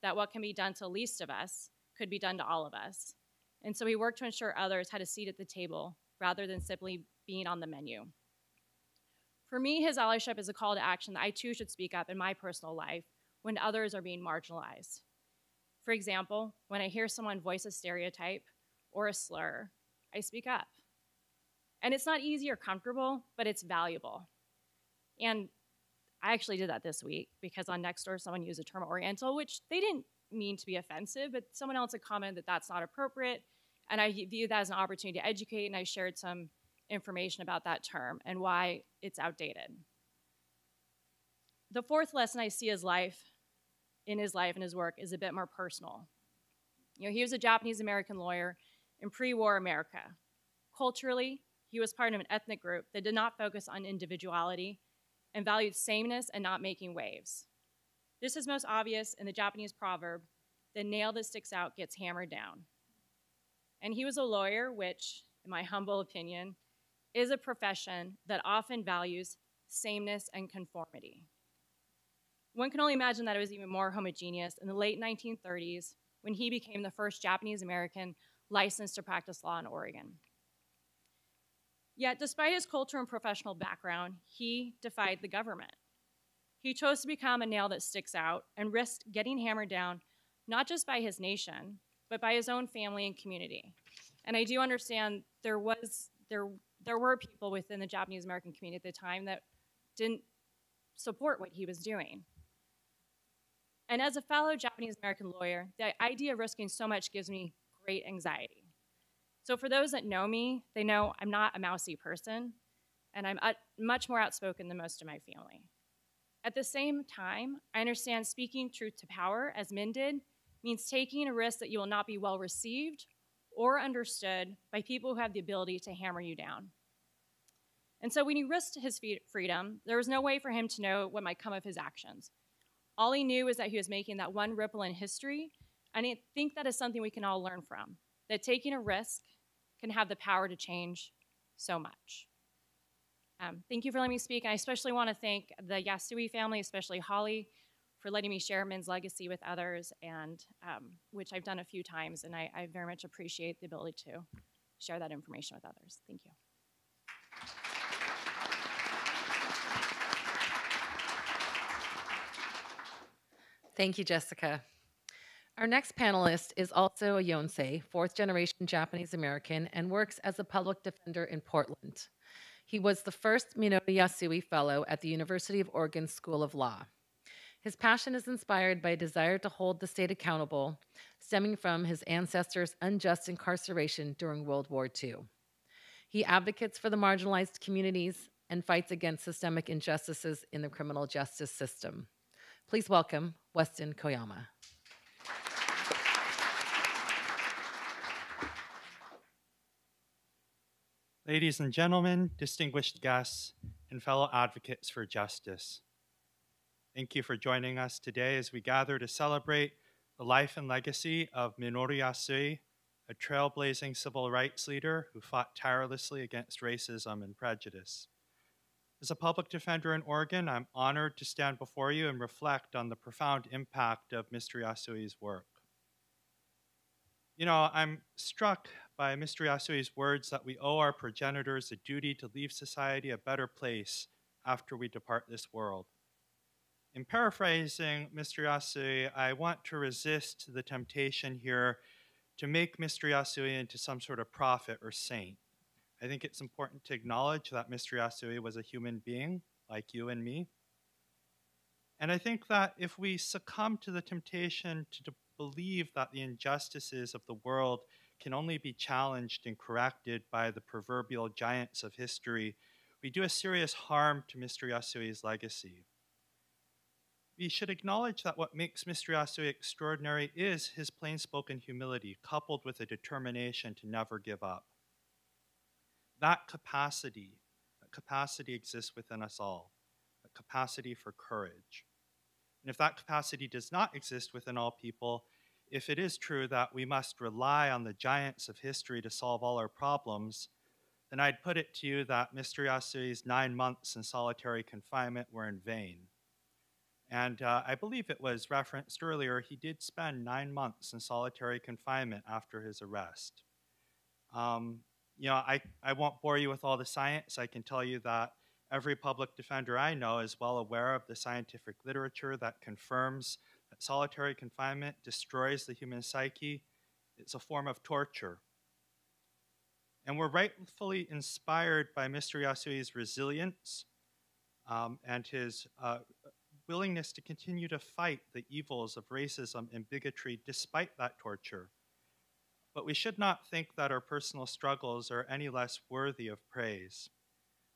that what can be done to the least of us could be done to all of us. And so he worked to ensure others had a seat at the table rather than simply being on the menu. For me, his allyship is a call to action that I too should speak up in my personal life when others are being marginalized. For example, when I hear someone voice a stereotype or a slur, I speak up. And it's not easy or comfortable, but it's valuable. And I actually did that this week because on Nextdoor, someone used the term Oriental, which they didn't mean to be offensive, but someone else had commented that that's not appropriate. And I view that as an opportunity to educate, and I shared some information about that term and why it's outdated. The fourth lesson I see is life, in his life and his work, is a bit more personal. You know, he was a Japanese American lawyer in pre-war America. Culturally, he was part of an ethnic group that did not focus on individuality and valued sameness and not making waves. This is most obvious in the Japanese proverb, the nail that sticks out gets hammered down. And he was a lawyer, which, in my humble opinion, is a profession that often values sameness and conformity. One can only imagine that it was even more homogeneous in the late 1930s when he became the first Japanese American licensed to practice law in Oregon. Yet, despite his cultural and professional background, he defied the government. He chose to become a nail that sticks out and risked getting hammered down not just by his nation, but by his own family and community. And I do understand there was there there were people within the Japanese American community at the time that didn't support what he was doing. And as a fellow Japanese American lawyer, the idea of risking so much gives me great anxiety. So for those that know me, they know I'm not a mousy person, and I'm much more outspoken than most of my family. At the same time, I understand speaking truth to power, as Min did, means taking a risk that you will not be well received or understood by people who have the ability to hammer you down. And so when he risked his freedom, there was no way for him to know what might come of his actions. All he knew was that he was making that one ripple in history, and I think that is something we can all learn from, that taking a risk can have the power to change so much. Um, thank you for letting me speak. And I especially want to thank the Yasui family, especially Holly, for letting me share Min's legacy with others, and um, which I've done a few times, and I, I very much appreciate the ability to share that information with others. Thank you. Thank you, Jessica. Our next panelist is also a Yonsei, fourth generation Japanese American, and works as a public defender in Portland. He was the first Minoru Yasui Fellow at the University of Oregon School of Law. His passion is inspired by a desire to hold the state accountable, stemming from his ancestors' unjust incarceration during World War II. He advocates for the marginalized communities and fights against systemic injustices in the criminal justice system. Please welcome Weston Koyama. Ladies and gentlemen, distinguished guests, and fellow advocates for justice, thank you for joining us today as we gather to celebrate the life and legacy of Minoru Yasui, a trailblazing civil rights leader who fought tirelessly against racism and prejudice. As a public defender in Oregon, I'm honored to stand before you and reflect on the profound impact of Mr. Yasui's work. You know, I'm struck by Mr. Yasui's words that we owe our progenitors a duty to leave society a better place after we depart this world. In paraphrasing Mr. Yasui, I want to resist the temptation here to make Mr. Yasui into some sort of prophet or saint. I think it's important to acknowledge that Mr. Yasui was a human being like you and me. And I think that if we succumb to the temptation to believe that the injustices of the world can only be challenged and corrected by the proverbial giants of history, we do a serious harm to Mr. Yasui's legacy. we should acknowledge that what makes Mr. Yasui extraordinary is his plain spoken humility, coupled with a determination to never give up. That capacity, that capacity exists within us all, a capacity for courage. And if that capacity does not exist within all people, if it is true that we must rely on the giants of history to solve all our problems, then I'd put it to you that Mr. Yasui's nine months in solitary confinement were in vain. And uh, I believe it was referenced earlier, he did spend nine months in solitary confinement after his arrest. Um, you know, I, I won't bore you with all the science. I can tell you that every public defender I know is well aware of the scientific literature that confirms that solitary confinement destroys the human psyche. It's a form of torture. And we're rightfully inspired by Mr. Yasui's resilience um, and his uh, willingness to continue to fight the evils of racism and bigotry despite that torture. But we should not think that our personal struggles are any less worthy of praise.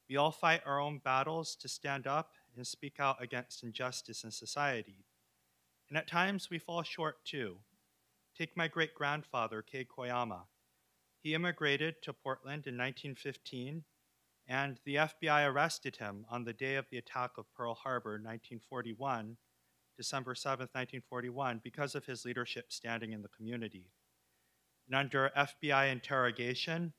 We all fight our own battles to stand up and speak out against injustice in society. And at times we fall short too. Take my great grandfather, Kei Koyama. He immigrated to Portland in 1915, and the FBI arrested him on the day of the attack of Pearl Harbor, 1941, December 7, 1941, because of his leadership standing in the community. And under FBI interrogation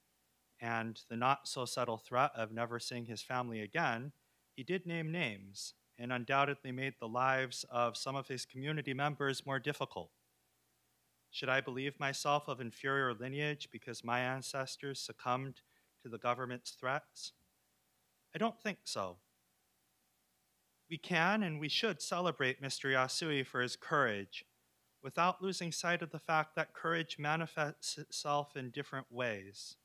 and the not so subtle threat of never seeing his family again, he did name names and undoubtedly made the lives of some of his community members more difficult. Should I believe myself of inferior lineage because my ancestors succumbed to the government's threats? I don't think so. We can and we should celebrate Mr. Yasui for his courage without losing sight of the fact that courage manifests itself in different ways.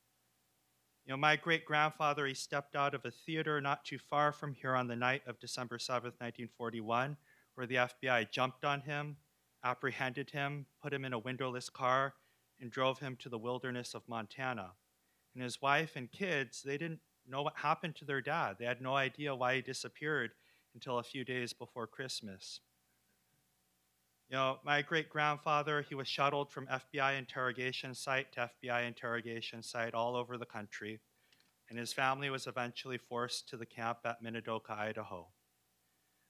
You know, my great grandfather, he stepped out of a theater not too far from here on the night of December 7th, 1941, where the FBI jumped on him apprehended him, put him in a windowless car, and drove him to the wilderness of Montana. And his wife and kids, they didn't know what happened to their dad. They had no idea why he disappeared until a few days before Christmas. You know, my great grandfather, he was shuttled from FBI interrogation site to FBI interrogation site all over the country, and his family was eventually forced to the camp at Minidoka, Idaho.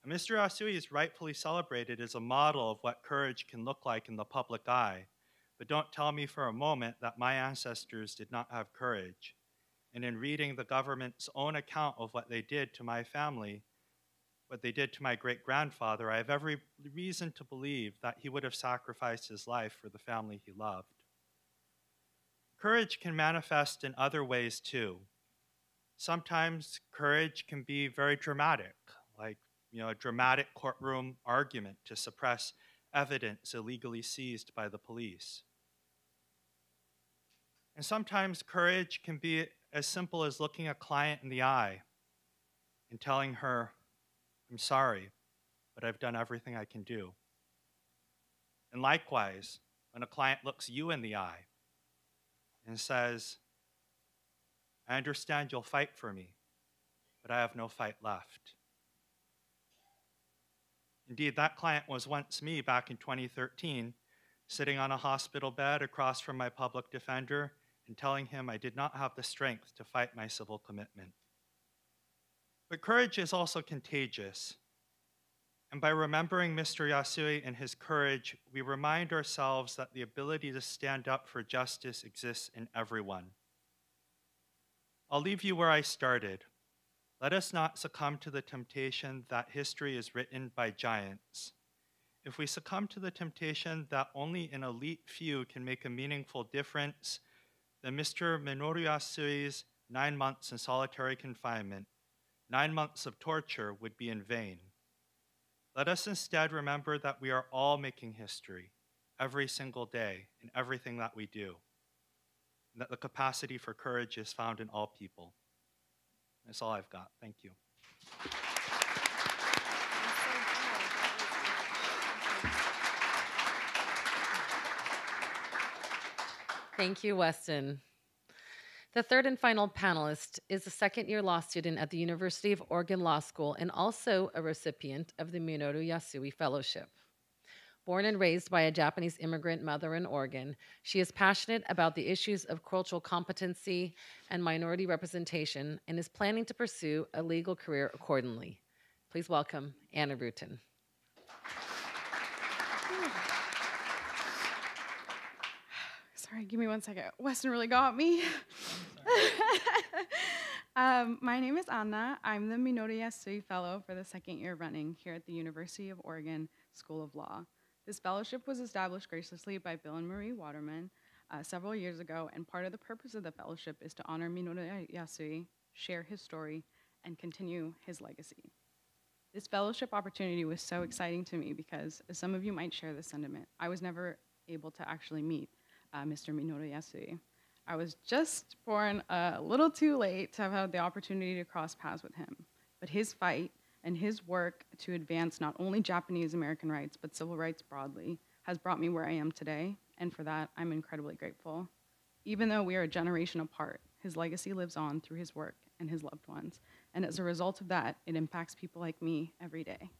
And Mr. Yasui is rightfully celebrated as a model of what courage can look like in the public eye. But don't tell me for a moment that my ancestors did not have courage. And in reading the government's own account of what they did to my family, what they did to my great grandfather, I have every reason to believe that he would have sacrificed his life for the family he loved. Courage can manifest in other ways too. Sometimes courage can be very dramatic, like you know, a dramatic courtroom argument to suppress evidence illegally seized by the police. And sometimes courage can be as simple as looking a client in the eye and telling her, I'm sorry, but I've done everything I can do. And likewise, when a client looks you in the eye and says, I understand you'll fight for me, but I have no fight left. Indeed, that client was once me back in 2013, sitting on a hospital bed across from my public defender and telling him I did not have the strength to fight my civil commitment. But courage is also contagious. And by remembering Mr. Yasui and his courage, we remind ourselves that the ability to stand up for justice exists in everyone. I'll leave you where I started let us not succumb to the temptation that history is written by giants. If we succumb to the temptation that only an elite few can make a meaningful difference, then Mr. Minoru Yasui's nine months in solitary confinement, nine months of torture would be in vain. Let us instead remember that we are all making history every single day in everything that we do, and that the capacity for courage is found in all people. That's all I've got. Thank you. Thank you, Weston. The third and final panelist is a second year law student at the University of Oregon Law School and also a recipient of the Minoru Yasui Fellowship. Born and raised by a Japanese immigrant mother in Oregon, she is passionate about the issues of cultural competency and minority representation and is planning to pursue a legal career accordingly. Please welcome Anna Rutan. Sorry, give me one second. Weston really got me. um, my name is Anna. I'm the Minoru Yasui Fellow for the second year running here at the University of Oregon School of Law. This fellowship was established graciously by Bill and Marie Waterman uh, several years ago, and part of the purpose of the fellowship is to honor Minoru Yasui, share his story, and continue his legacy. This fellowship opportunity was so exciting to me because, as some of you might share this sentiment, I was never able to actually meet uh, Mr. Minoru Yasui. I was just born a little too late to have had the opportunity to cross paths with him, but his fight and his work to advance not only Japanese American rights, but civil rights broadly, has brought me where I am today, and for that, I'm incredibly grateful. Even though we are a generation apart, his legacy lives on through his work and his loved ones, and as a result of that, it impacts people like me every day.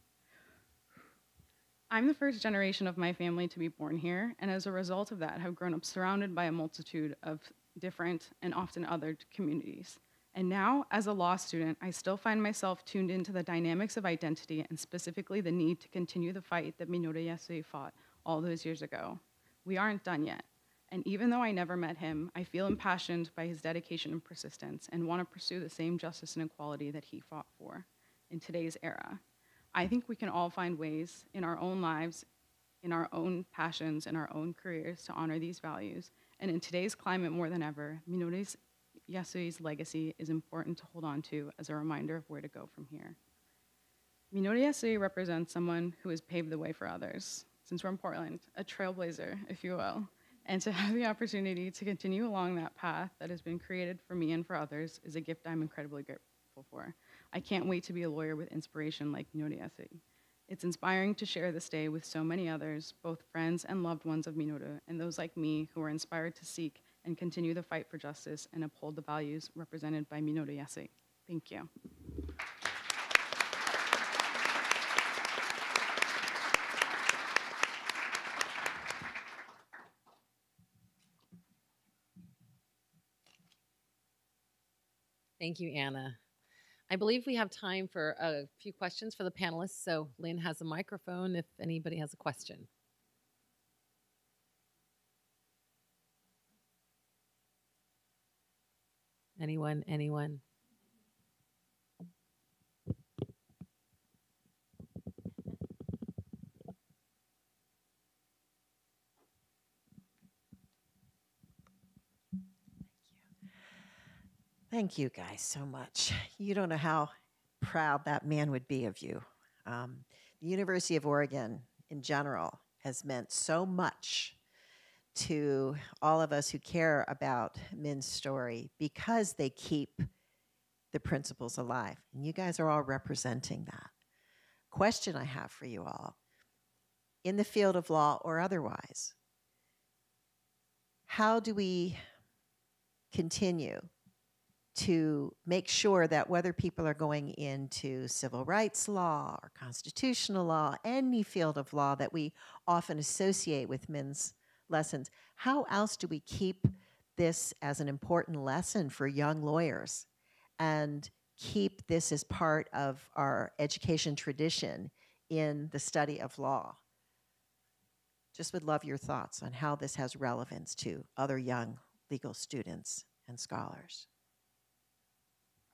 I'm the first generation of my family to be born here, and as a result of that, have grown up surrounded by a multitude of different and often othered communities. And now, as a law student, I still find myself tuned into the dynamics of identity and specifically the need to continue the fight that Minoru Yasui fought all those years ago. We aren't done yet. And even though I never met him, I feel impassioned by his dedication and persistence and want to pursue the same justice and equality that he fought for in today's era. I think we can all find ways in our own lives, in our own passions, in our own careers to honor these values. And in today's climate more than ever, Minoru's Yasui's legacy is important to hold on to as a reminder of where to go from here. Minoru Yasui represents someone who has paved the way for others, since we're in Portland, a trailblazer, if you will. And to have the opportunity to continue along that path that has been created for me and for others is a gift I'm incredibly grateful for. I can't wait to be a lawyer with inspiration like Minoru Yasui. It's inspiring to share this day with so many others, both friends and loved ones of Minoru, and those like me who are inspired to seek and continue the fight for justice and uphold the values represented by Minoru Yasui. Thank you. Thank you, Anna. I believe we have time for a few questions for the panelists. So Lynn has a microphone if anybody has a question. Anyone? Anyone? Thank you guys so much. You don't know how proud that man would be of you. Um, the University of Oregon, in general, has meant so much to all of us who care about Min's story because they keep the principles alive. And you guys are all representing that. Question I have for you all in the field of law or otherwise, how do we continue to make sure that whether people are going into civil rights law or constitutional law, any field of law that we often associate with Min's lessons, how else do we keep this as an important lesson for young lawyers and keep this as part of our education tradition in the study of law? Just would love your thoughts on how this has relevance to other young legal students and scholars.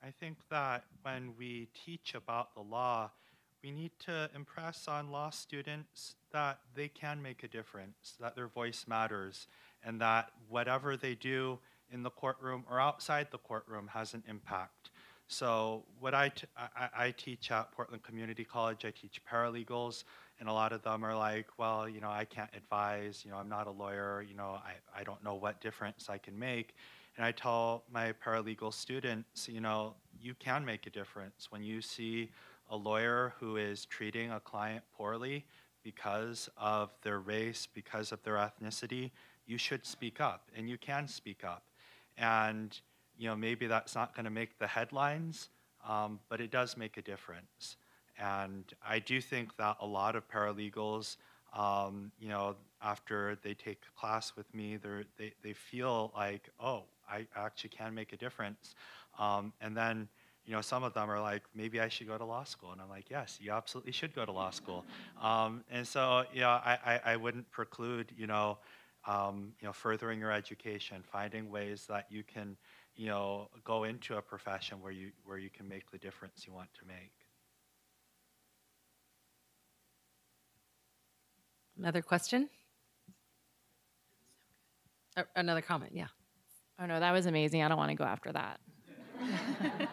I think that when we teach about the law, we need to impress on law students that they can make a difference, that their voice matters, and that whatever they do in the courtroom or outside the courtroom has an impact. So, what I, I teach at Portland Community College, I teach paralegals, and a lot of them are like, well, you know, I can't advise, you know, I'm not a lawyer, you know, I, I don't know what difference I can make. And I tell my paralegal students, you know, you can make a difference when you see a lawyer who is treating a client poorly because of their race, because of their ethnicity, you should speak up, and you can speak up. And you know, maybe that's not going to make the headlines, um, but it does make a difference. And I do think that a lot of paralegals, um, you know, after they take a class with me, they they feel like, oh, I actually can make a difference. Um, and then, you know, some of them are like, maybe I should go to law school. And I'm like, yes, you absolutely should go to law school. Um, and so, you know, I, I, I wouldn't preclude, you know, um, you know, furthering your education, finding ways that you can, you know, go into a profession where you where you can make the difference you want to make. Another question? Uh, another comment, yeah. Oh no, that was amazing. I don't want to go after that.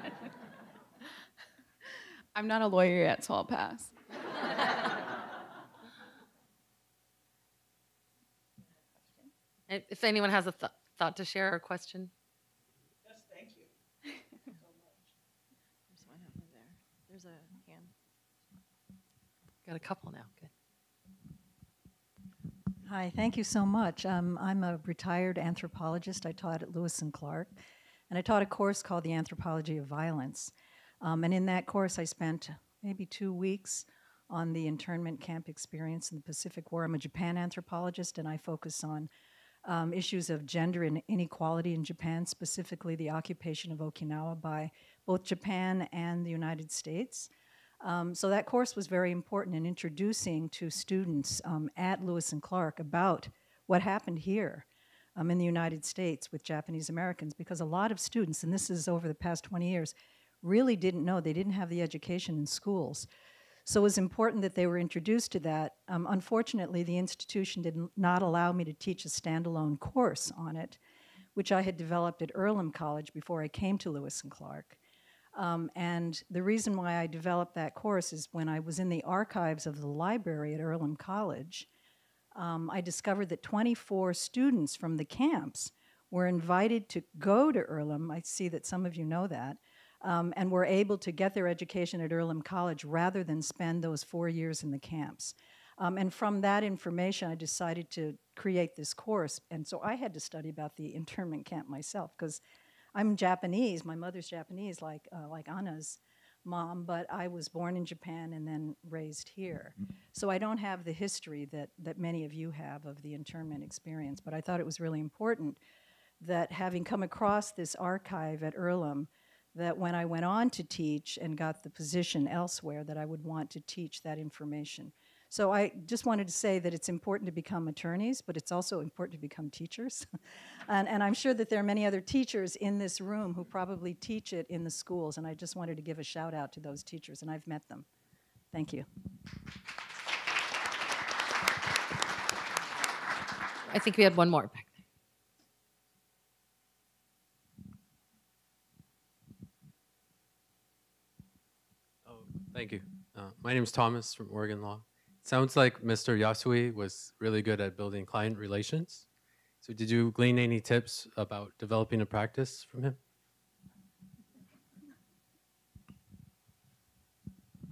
I'm not a lawyer yet, so I'll pass. If anyone has a th- thought to share or question, Yes, thank you. So much. There's one over there. There's a hand. got a couple now. Hi, thank you so much. Um, I'm a retired anthropologist. I taught at Lewis and Clark, and I taught a course called The Anthropology of Violence. Um, and in that course, I spent maybe two weeks on the internment camp experience in the Pacific War. I'm a Japan anthropologist, and I focus on um, issues of gender and inequality in Japan, specifically the occupation of Okinawa by both Japan and the United States. Um, so that course was very important in introducing to students um, at Lewis and Clark about what happened here um, in the United States with Japanese Americans, because a lot of students, and this is over the past 20 years, really didn't know. They didn't have the education in schools. So it was important that they were introduced to that. Um, unfortunately, the institution did not allow me to teach a standalone course on it, which I had developed at Earlham College before I came to Lewis and Clark. Um, and the reason why I developed that course is when I was in the archives of the library at Earlham College, um, I discovered that 24 students from the camps were invited to go to Earlham. I see that some of you know that. Um, and were able to get their education at Earlham College rather than spend those four years in the camps. Um, and from that information, I decided to create this course. And so I had to study about the internment camp myself because I'm Japanese. My mother's Japanese, like uh, like Anna's mom, but I was born in Japan and then raised here. So I don't have the history that that many of you have of the internment experience. But I thought it was really important that having come across this archive at Earlham, that when I went on to teach and got the position elsewhere, that I would want to teach that information. So I just wanted to say that it's important to become attorneys, but it's also important to become teachers. and, and, I'm sure that there are many other teachers in this room who probably teach it in the schools, and I just wanted to give a shout out to those teachers, and I've met them. Thank you. I think we had one more back there. Oh, thank you. Uh, my name is Thomas from Oregon Law. Sounds like Mr. Yasui was really good at building client relations. So did you glean any tips about developing a practice from him?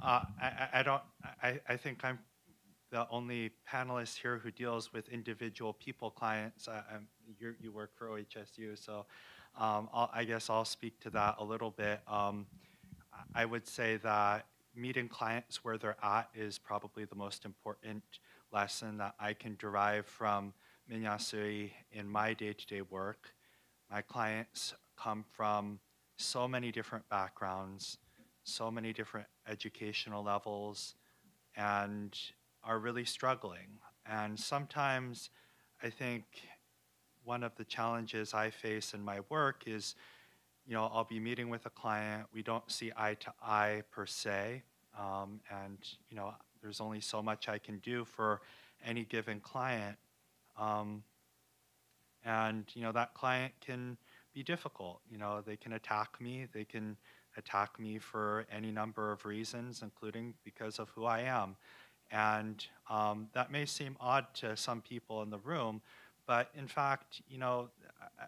Uh, I, I, don't. I, I think I'm the only panelist here who deals with individual people clients. Uh, you work for OHSU, so um, i guess I'll speak to that a little bit. Um, I would say that meeting clients where they're at is probably the most important lesson that I can derive from Min Yasui in my day-to-day work. My clients come from so many different backgrounds, so many different educational levels, and are really struggling. And sometimes I think one of the challenges I face in my work is you know, I'll be meeting with a client. We don't see eye to eye per se, um, and you know, there's only so much I can do for any given client. Um, and you know, that client can be difficult. You know, they can attack me. They can attack me for any number of reasons, including because of who I am. And um, that may seem odd to some people in the room, but in fact, you know,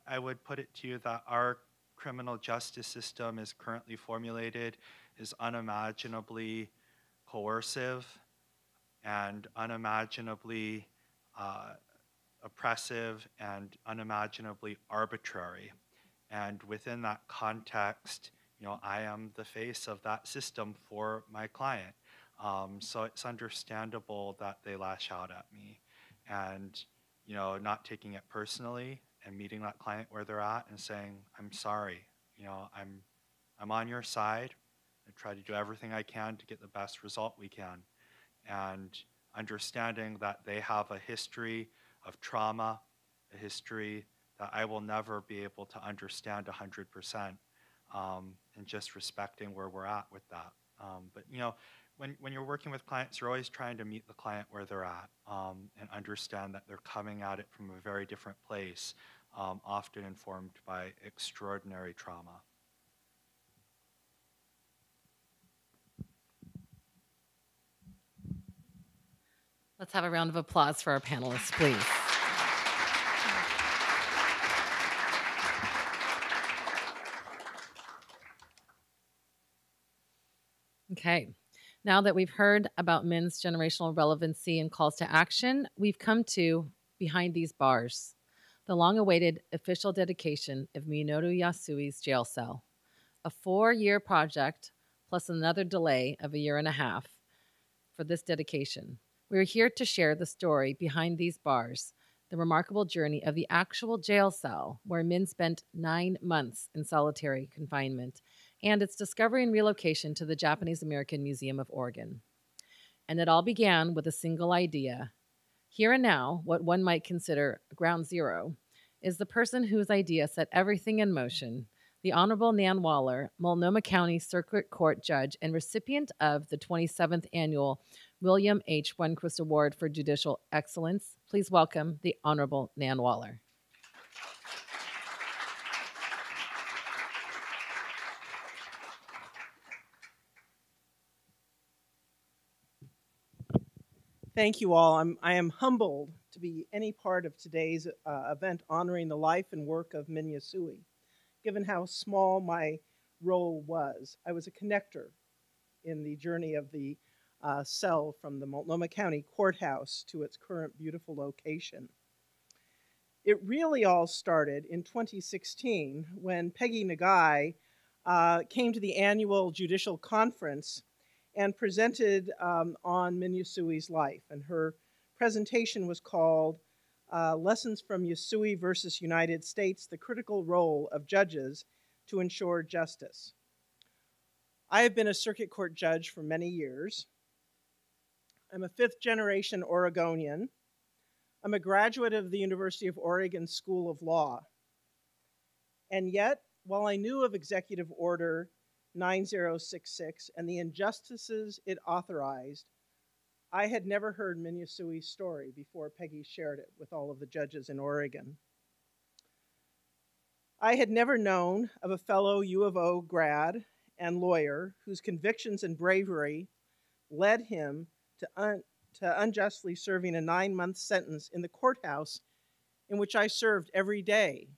I, I would put it to you that our criminal justice system is currently formulated is unimaginably coercive and unimaginably uh, oppressive and unimaginably arbitrary. And within that context, you know, I am the face of that system for my client. Um, so it's understandable that they lash out at me. And, you know, not taking it personally and meeting that client where they're at and saying, I'm sorry, you know, I'm, I'm on your side. I try to do everything I can to get the best result we can. And understanding that they have a history of trauma, a history that I will never be able to understand 100%, um, and just respecting where we're at with that. Um, but, you know, when, when you're working with clients, you're always trying to meet the client where they're at um, and understand that they're coming at it from a very different place, um, often informed by extraordinary trauma. Let's have a round of applause for our panelists, please. Okay. Now that we've heard about Min's generational relevancy and calls to action, we've come to Behind These Bars, the long awaited official dedication of Minoru Yasui's jail cell. A four year project plus another delay of a year and a half for this dedication. We are here to share the story behind these bars, the remarkable journey of the actual jail cell where Min spent nine months in solitary confinement and its discovery and relocation to the Japanese American Museum of Oregon. And it all began with a single idea. Here and now, what one might consider ground zero is the person whose idea set everything in motion the Honorable Nan Waller, Multnomah County Circuit Court Judge and recipient of the 27th Annual William H. Rehnquist Award for Judicial Excellence. Please welcome the Honorable Nan Waller. Thank you all. I'm, I am humbled to be any part of today's uh, event honoring the life and work of Min Yasui, given how small my role was. I was a connector in the journey of the uh, cell from the Multnomah County Courthouse to its current beautiful location. It really all started in 2016 when Peggy Nagai uh, came to the annual judicial conference and presented um, on Min Yasui's life. And her presentation was called uh, Lessons from Yasui versus United States The Critical Role of Judges to Ensure Justice. I have been a circuit court judge for many years. I'm a fifth generation Oregonian. I'm a graduate of the University of Oregon School of Law. And yet, while I knew of Executive Order 9066 and the injustices it authorized, I had never heard Min Yasui's story before Peggy shared it with all of the judges in Oregon. I had never known of a fellow U of O grad and lawyer whose convictions and bravery led him to, un- to unjustly serving a nine month sentence in the courthouse in which I served every day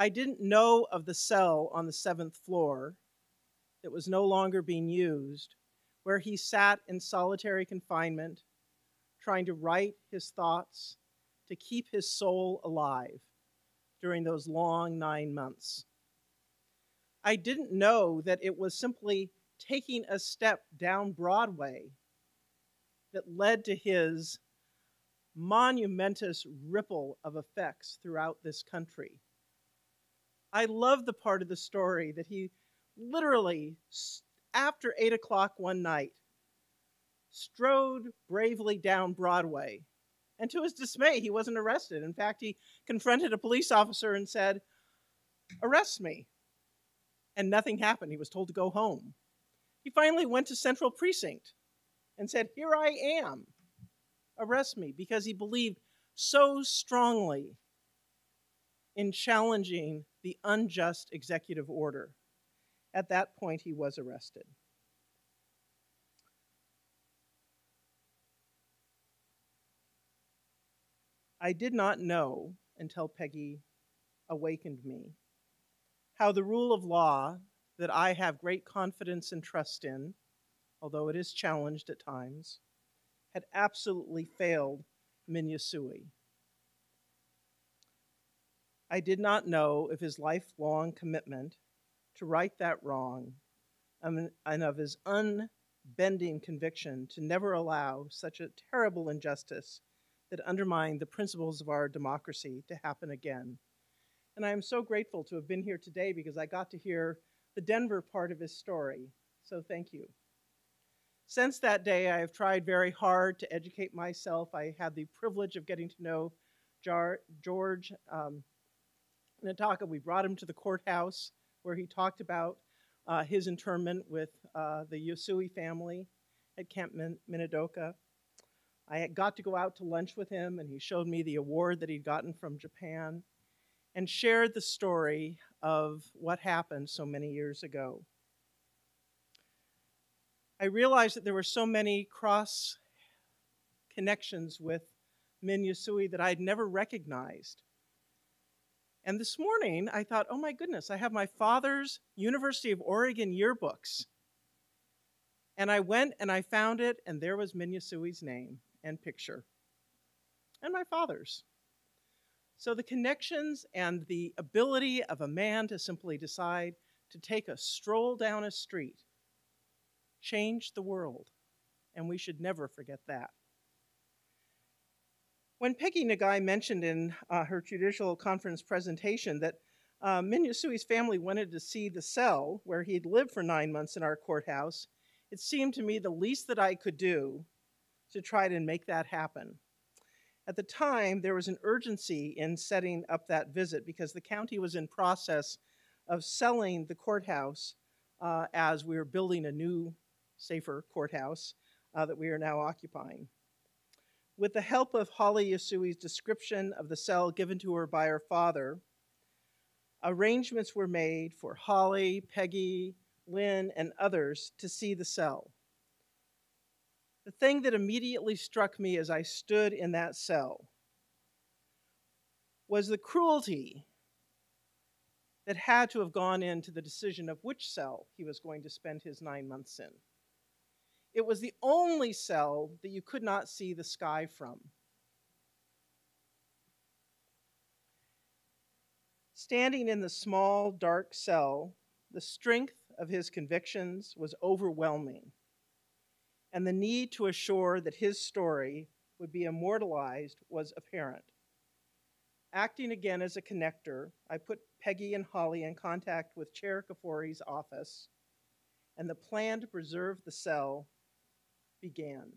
I didn't know of the cell on the seventh floor that was no longer being used, where he sat in solitary confinement, trying to write his thoughts to keep his soul alive during those long nine months. I didn't know that it was simply taking a step down Broadway that led to his monumentous ripple of effects throughout this country. I love the part of the story that he literally, after eight o'clock one night, strode bravely down Broadway. And to his dismay, he wasn't arrested. In fact, he confronted a police officer and said, Arrest me. And nothing happened. He was told to go home. He finally went to Central Precinct and said, Here I am. Arrest me, because he believed so strongly in challenging the unjust executive order. At that point, he was arrested. I did not know until Peggy awakened me how the rule of law that I have great confidence and trust in, although it is challenged at times, had absolutely failed Min Yasui. I did not know of his lifelong commitment to right that wrong um, and of his unbending conviction to never allow such a terrible injustice that undermined the principles of our democracy to happen again. And I am so grateful to have been here today because I got to hear the Denver part of his story. So thank you. Since that day, I have tried very hard to educate myself. I had the privilege of getting to know George um, Nakata. We brought him to the courthouse where he talked about uh, his internment with uh, the Yasui family at Camp Min- Minidoka. I got to go out to lunch with him, and he showed me the award that he'd gotten from Japan and shared the story of what happened so many years ago. I realized that there were so many cross connections with Min Yasui that I'd never recognized. And this morning, I thought, oh my goodness, I have my father's University of Oregon yearbooks. And I went and I found it, and there was Min Yasui's name and picture, and my father's. So the connections and the ability of a man to simply decide to take a stroll down a street changed the world, and we should never forget that. When Peggy Nagai mentioned in uh, her judicial conference presentation that uh, Min Yasui's family wanted to see the cell where he'd lived for nine months in our courthouse, it seemed to me the least that I could do to try to make that happen. At the time, there was an urgency in setting up that visit because the county was in process of selling the courthouse uh, as we were building a new safer courthouse uh, that we are now occupying. With the help of Holly Yasui's description of the cell given to her by her father, arrangements were made for Holly, Peggy, Lynn, and others to see the cell. The thing that immediately struck me as I stood in that cell was the cruelty that had to have gone into the decision of which cell he was going to spend his nine months in. It was the only cell that you could not see the sky from. Standing in the small, dark cell, the strength of his convictions was overwhelming, and the need to assure that his story would be immortalized was apparent. Acting again as a connector, I put Peggy and Holly in contact with Chair Kafoury's office, and the plan to preserve the cell began.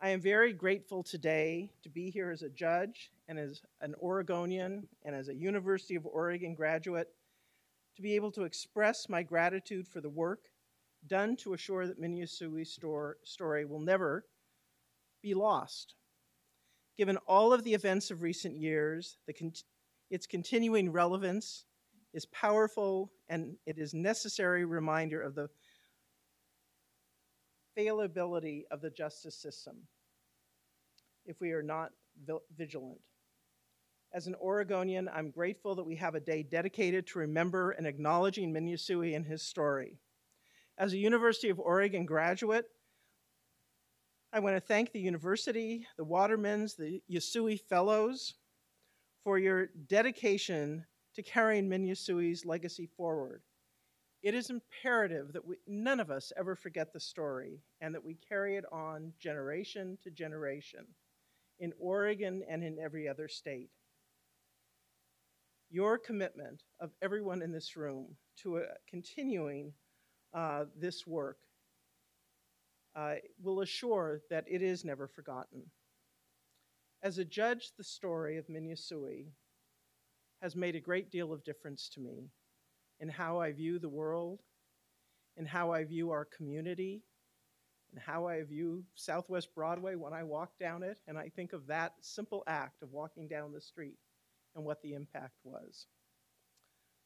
I am very grateful today to be here as a judge and as an Oregonian and as a University of Oregon graduate to be able to express my gratitude for the work done to assure that Min Yasui's story will never be lost. Given all of the events of recent years, con its continuing relevance is powerful and it is necessary reminder of the fallibility of the justice system if we are not vigilant. As an Oregonian, I'm grateful that we have a day dedicated to remember and acknowledging Min Yasui and his story. As a University of Oregon graduate, I want to thank the university, the Watermans, the Yasui Fellows for your dedication to carrying Min Yasui's legacy forward. It is imperative that we, none of us ever forget the story and that we carry it on generation to generation in Oregon and in every other state. Your commitment of everyone in this room to uh, continuing uh, this work uh, will assure that it is never forgotten. As a judge, the story of Min Yasui has made a great deal of difference to me in how I view the world, in how I view our community, and how I view Southwest Broadway when I walk down it, and I think of that simple act of walking down the street and what the impact was.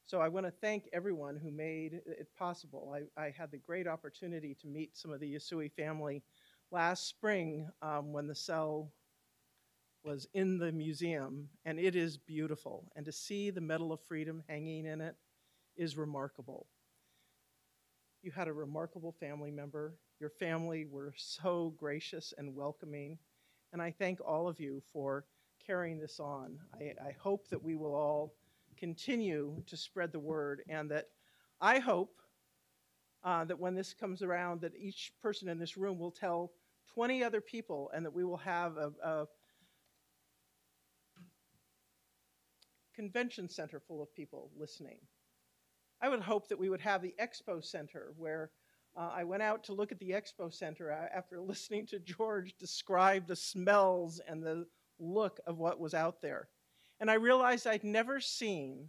So I want to thank everyone who made it possible. I, I, had the great opportunity to meet some of the Yasui family last spring um, when the cell was in the museum, and it is beautiful. And to see the Medal of Freedom hanging in it is remarkable. You had a remarkable family member. Your family were so gracious and welcoming. And I thank all of you for carrying this on. I, I hope that we will all continue to spread the word and that I hope uh, that when this comes around that each person in this room will tell 20 other people and that we will have a, a convention center full of people listening. I would hope that we would have the expo center where uh, I went out to look at the expo center after listening to George describe the smells and the look of what was out there. And I realized I'd never seen,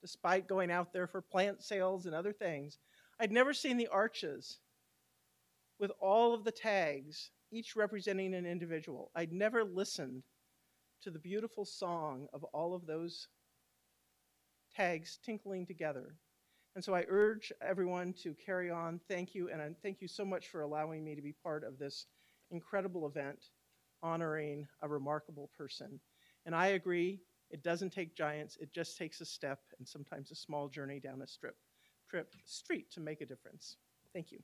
despite going out there for plant sales and other things, I'd never seen the arches with all of the tags, each representing an individual. I'd never listened to the beautiful song of all of those tags tinkling together. And so I urge everyone to carry on. Thank you, and thank you so much for allowing me to be part of this incredible event honoring a remarkable person. And I agree, it doesn't take giants, it just takes a step and sometimes a small journey down a strip, trip street to make a difference. Thank you.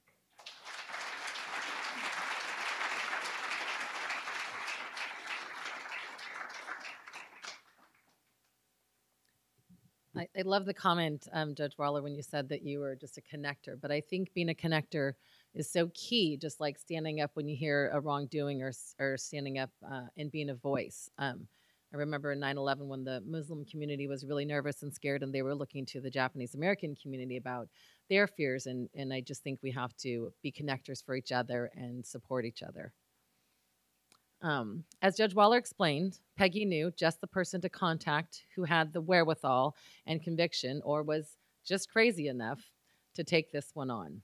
I, I love the comment, um, Judge Waller, when you said that you were just a connector. But I think being a connector is so key, just like standing up when you hear a wrongdoing or, or standing up uh, and being a voice. Um, I remember in 9 11 when the Muslim community was really nervous and scared, and they were looking to the Japanese American community about their fears. And, and I just think we have to be connectors for each other and support each other. Um, as Judge Waller explained, Peggy knew just the person to contact who had the wherewithal and conviction or was just crazy enough to take this one on.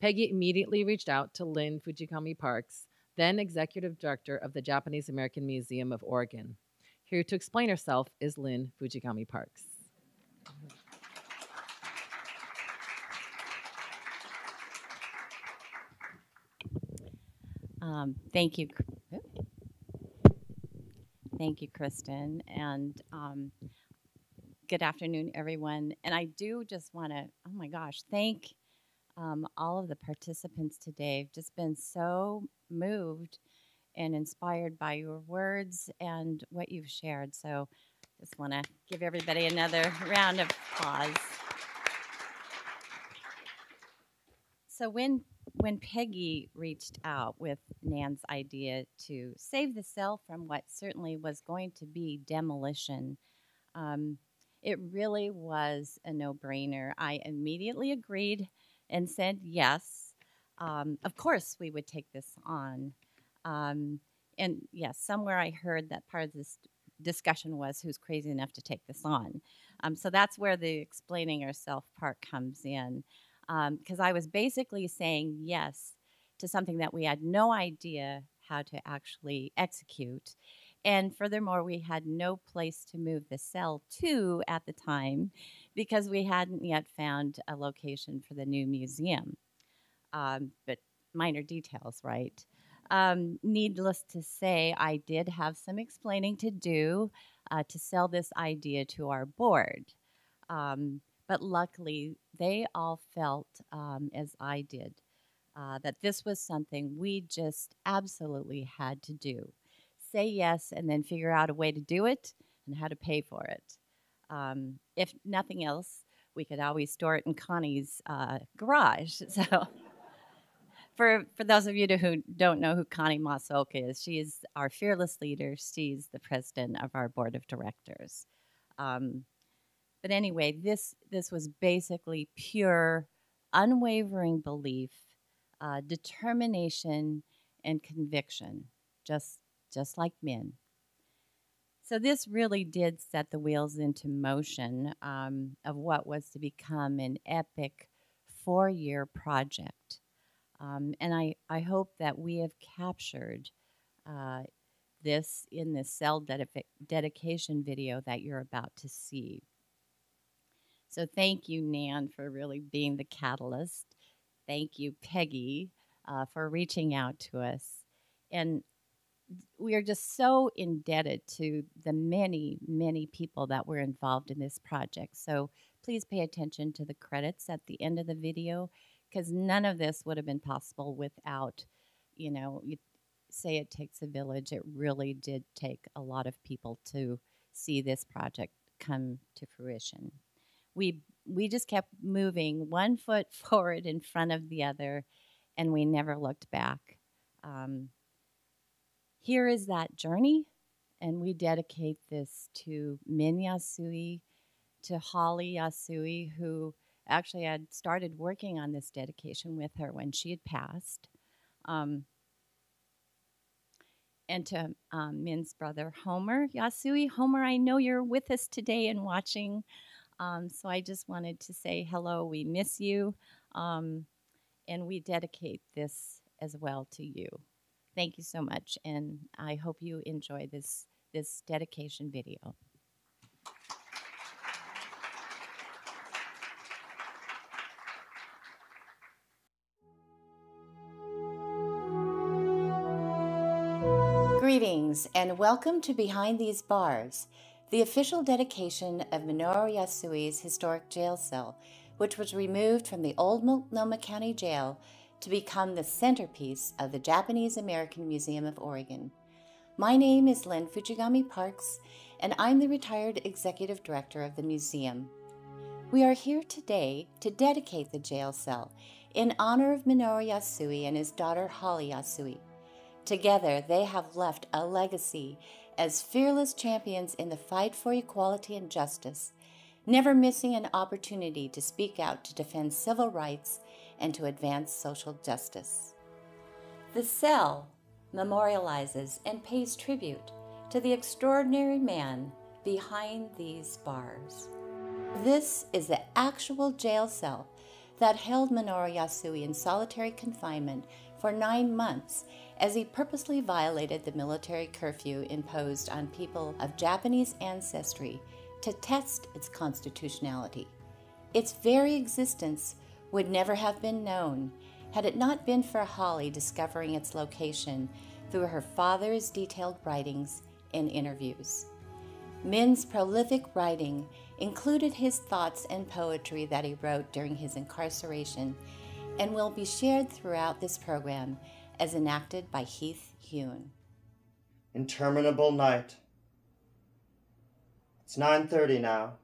Peggy immediately reached out to Lynn Fujikami Parks, then executive director of the Japanese American Museum of Oregon. Here to explain herself is Lynn Fujikami Parks. Um, thank you. Thank you, Kristen. And um, good afternoon, everyone. And I do just want to, oh my gosh, thank um, all of the participants today. I've just been so moved and inspired by your words and what you've shared. So just want to give everybody another round of applause. So when when Peggy reached out with Nan's idea to save the cell from what certainly was going to be demolition, um, it really was a no brainer. I immediately agreed and said yes. Um, of course, we would take this on. Um, and yes, somewhere I heard that part of this discussion was who's crazy enough to take this on. Um, so that's where the explaining ourself part comes in because um, I was basically saying yes to something that we had no idea how to actually execute. And furthermore, we had no place to move the cell to at the time because we hadn't yet found a location for the new museum. Um, but minor details, right? Um, needless to say, I did have some explaining to do uh, to sell this idea to our board. Um, but luckily, they all felt, um, as I did, uh, that this was something we just absolutely had to do. Say yes and then figure out a way to do it and how to pay for it. Um, if nothing else, we could always store it in Connie's uh, garage. So, for for those of you who don't know who Connie Masuoka is, she is our fearless leader. She's the president of our board of directors. Um, but anyway, this this was basically pure, unwavering belief, uh, determination, and conviction, just just like Min. So this really did set the wheels into motion um, of what was to become an epic four-year project. Um, and I, I hope that we have captured uh, this in this cell dedication video that you're about to see. So thank you, Nan, for really being the catalyst. Thank you, Peggy, uh, for reaching out to us. And we are just so indebted to the many, many people that were involved in this project. So please pay attention to the credits at the end of the video because none of this would have been possible without, you know, you say it takes a village, it really did take a lot of people to see this project come to fruition. We we just kept moving one foot forward in front of the other, and we never looked back. Um, here is that journey, and we dedicate this to Min Yasui, to Holly Yasui, who actually had started working on this dedication with her when she had passed. Um, and to um, Min's brother Homer Yasui. Homer, I know you're with us today and watching. Um, so I just wanted to say hello. We miss you. Um, and we dedicate this as well to you. Thank you so much. And I hope you enjoy this, this dedication video. Greetings and welcome to Behind These Bars, the official dedication of Minoru Yasui's historic jail cell, which was removed from the old Multnomah County Jail to become the centerpiece of the Japanese American Museum of Oregon. My name is Lynn Fujikami Parks, and I'm the retired executive director of the museum. We are here today to dedicate the jail cell in honor of Minoru Yasui and his daughter Holly Yasui. Together, they have left a legacy as fearless champions in the fight for equality and justice, never missing an opportunity to speak out to defend civil rights and to advance social justice. The Cell memorializes and pays tribute to the extraordinary man behind these bars. This is the actual jail cell that held Minoru Yasui in solitary confinement for nine months as he purposely violated the military curfew imposed on people of Japanese ancestry to test its constitutionality. Its very existence would never have been known had it not been for Holly discovering its location through her father's detailed writings and interviews. Min's prolific writing included his thoughts and poetry that he wrote during his incarceration and will be shared throughout this program as enacted by Heath Hune. Interminable night. It's 9:30 now,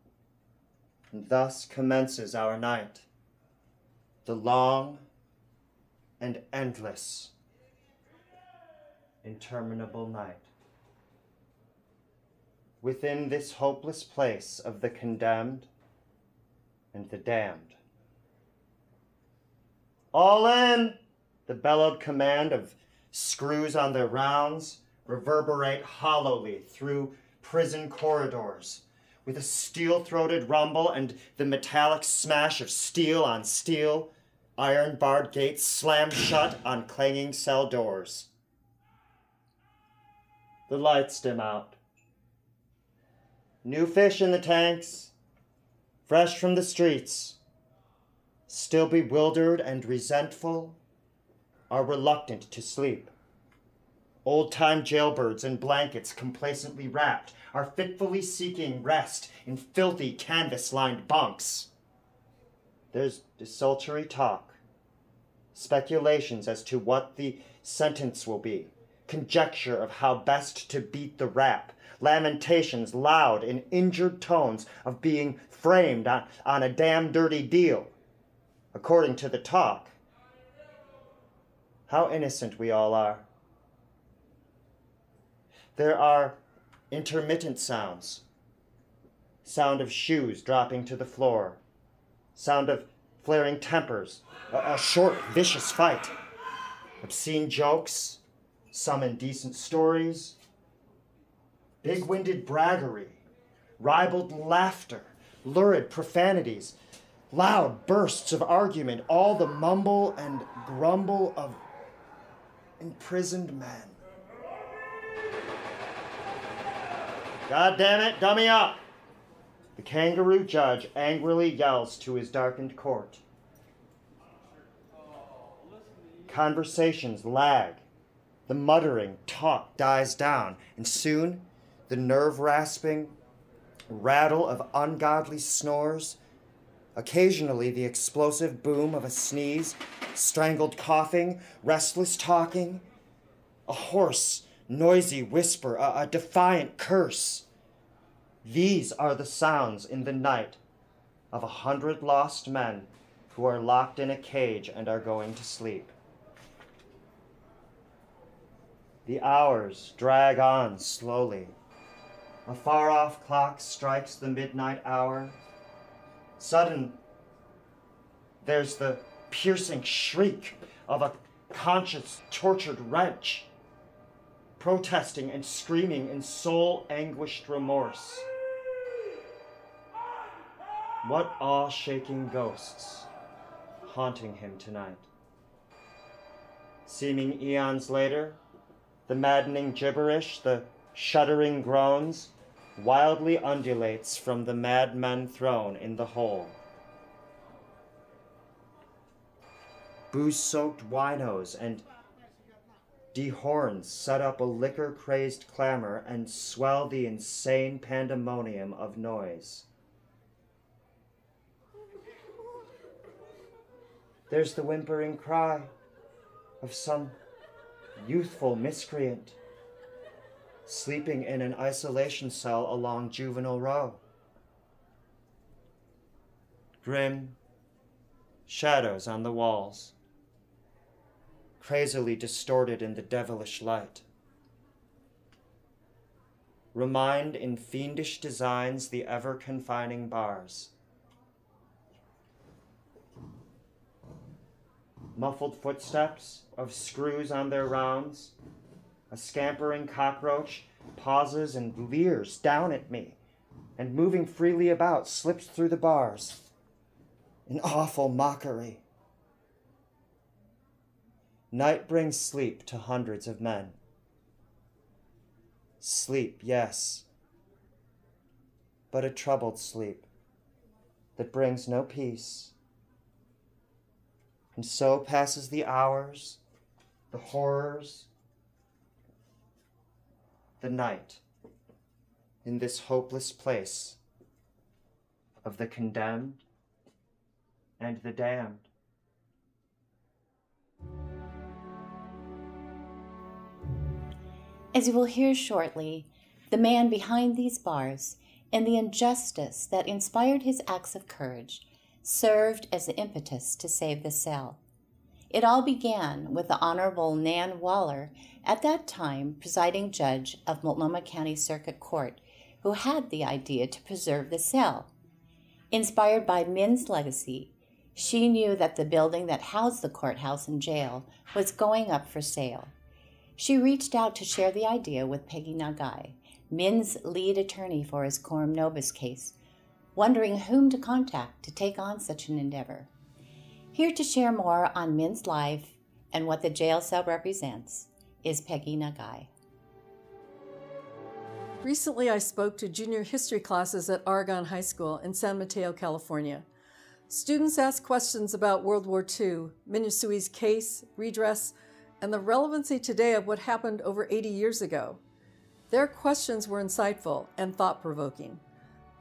and thus commences our night. The long and endless interminable night. Within this hopeless place of the condemned and the damned. All in! The bellowed command of screws on their rounds reverberate hollowly through prison corridors with a steel throated rumble and the metallic smash of steel on steel, iron barred gates slam shut on clanging cell doors. The lights dim out. New fish in the tanks, fresh from the streets, still bewildered and resentful are reluctant to sleep. Old time jailbirds in blankets complacently wrapped are fitfully seeking rest in filthy canvas lined bunks. There's desultory talk, speculations as to what the sentence will be, conjecture of how best to beat the rap, lamentations loud in injured tones of being framed on, on a damn dirty deal. According to the talk, how innocent we all are. There are intermittent sounds. Sound of shoes dropping to the floor, sound of flaring tempers, a, a short, vicious fight, obscene jokes, some indecent stories, big winded braggery, ribald laughter, lurid profanities, loud bursts of argument, all the mumble and grumble of imprisoned men. God damn it, dummy up! The kangaroo judge angrily yells to his darkened court. Conversations lag. The muttering talk dies down, and soon the nerve rasping rattle of ungodly snores, occasionally the explosive boom of a sneeze, strangled coughing, restless talking, a hoarse, noisy whisper, a, a defiant curse. These are the sounds in the night of a hundred lost men who are locked in a cage and are going to sleep. The hours drag on slowly. A far off clock strikes the midnight hour. Sudden, there's the piercing shriek of a conscious, tortured wretch, protesting and screaming in soul anguished remorse. What awe shaking ghosts haunting him tonight? Seeming eons later, the maddening gibberish, the shuddering groans, wildly undulates from the madmen thrown in the hole. Booze soaked winos and dehorns set up a liquor crazed clamor and swell the insane pandemonium of noise. There's the whimpering cry of some youthful miscreant sleeping in an isolation cell along Juvenile Row. Grim shadows on the walls, crazily distorted in the devilish light. Remind in fiendish designs the ever confining bars. Muffled footsteps of screws on their rounds a scampering cockroach pauses and leers down at me, and moving freely about, slips through the bars. An awful mockery. Night brings sleep to hundreds of men. Sleep, yes, but a troubled sleep that brings no peace. And so passes the hours, the horrors, the night in this hopeless place of the condemned and the damned. As you will hear shortly, the man behind these bars and the injustice that inspired his acts of courage served as the impetus to save the cell. It all began with the Honorable Nan Waller, at that time presiding judge of Multnomah County Circuit Court, who had the idea to preserve the cell. Inspired by Min's legacy, she knew that the building that housed the courthouse and jail was going up for sale. She reached out to share the idea with Peggy Nagai, Min's lead attorney for his Coram Nobis case, wondering whom to contact to take on such an endeavor. Here to share more on Min's life and what the jail cell represents is Peggy Nagai. Recently, I spoke to junior history classes at Aragon High School in San Mateo, California. Students asked questions about World War II, Min Yasui's case, redress, and the relevancy today of what happened over 80 years ago. Their questions were insightful and thought provoking.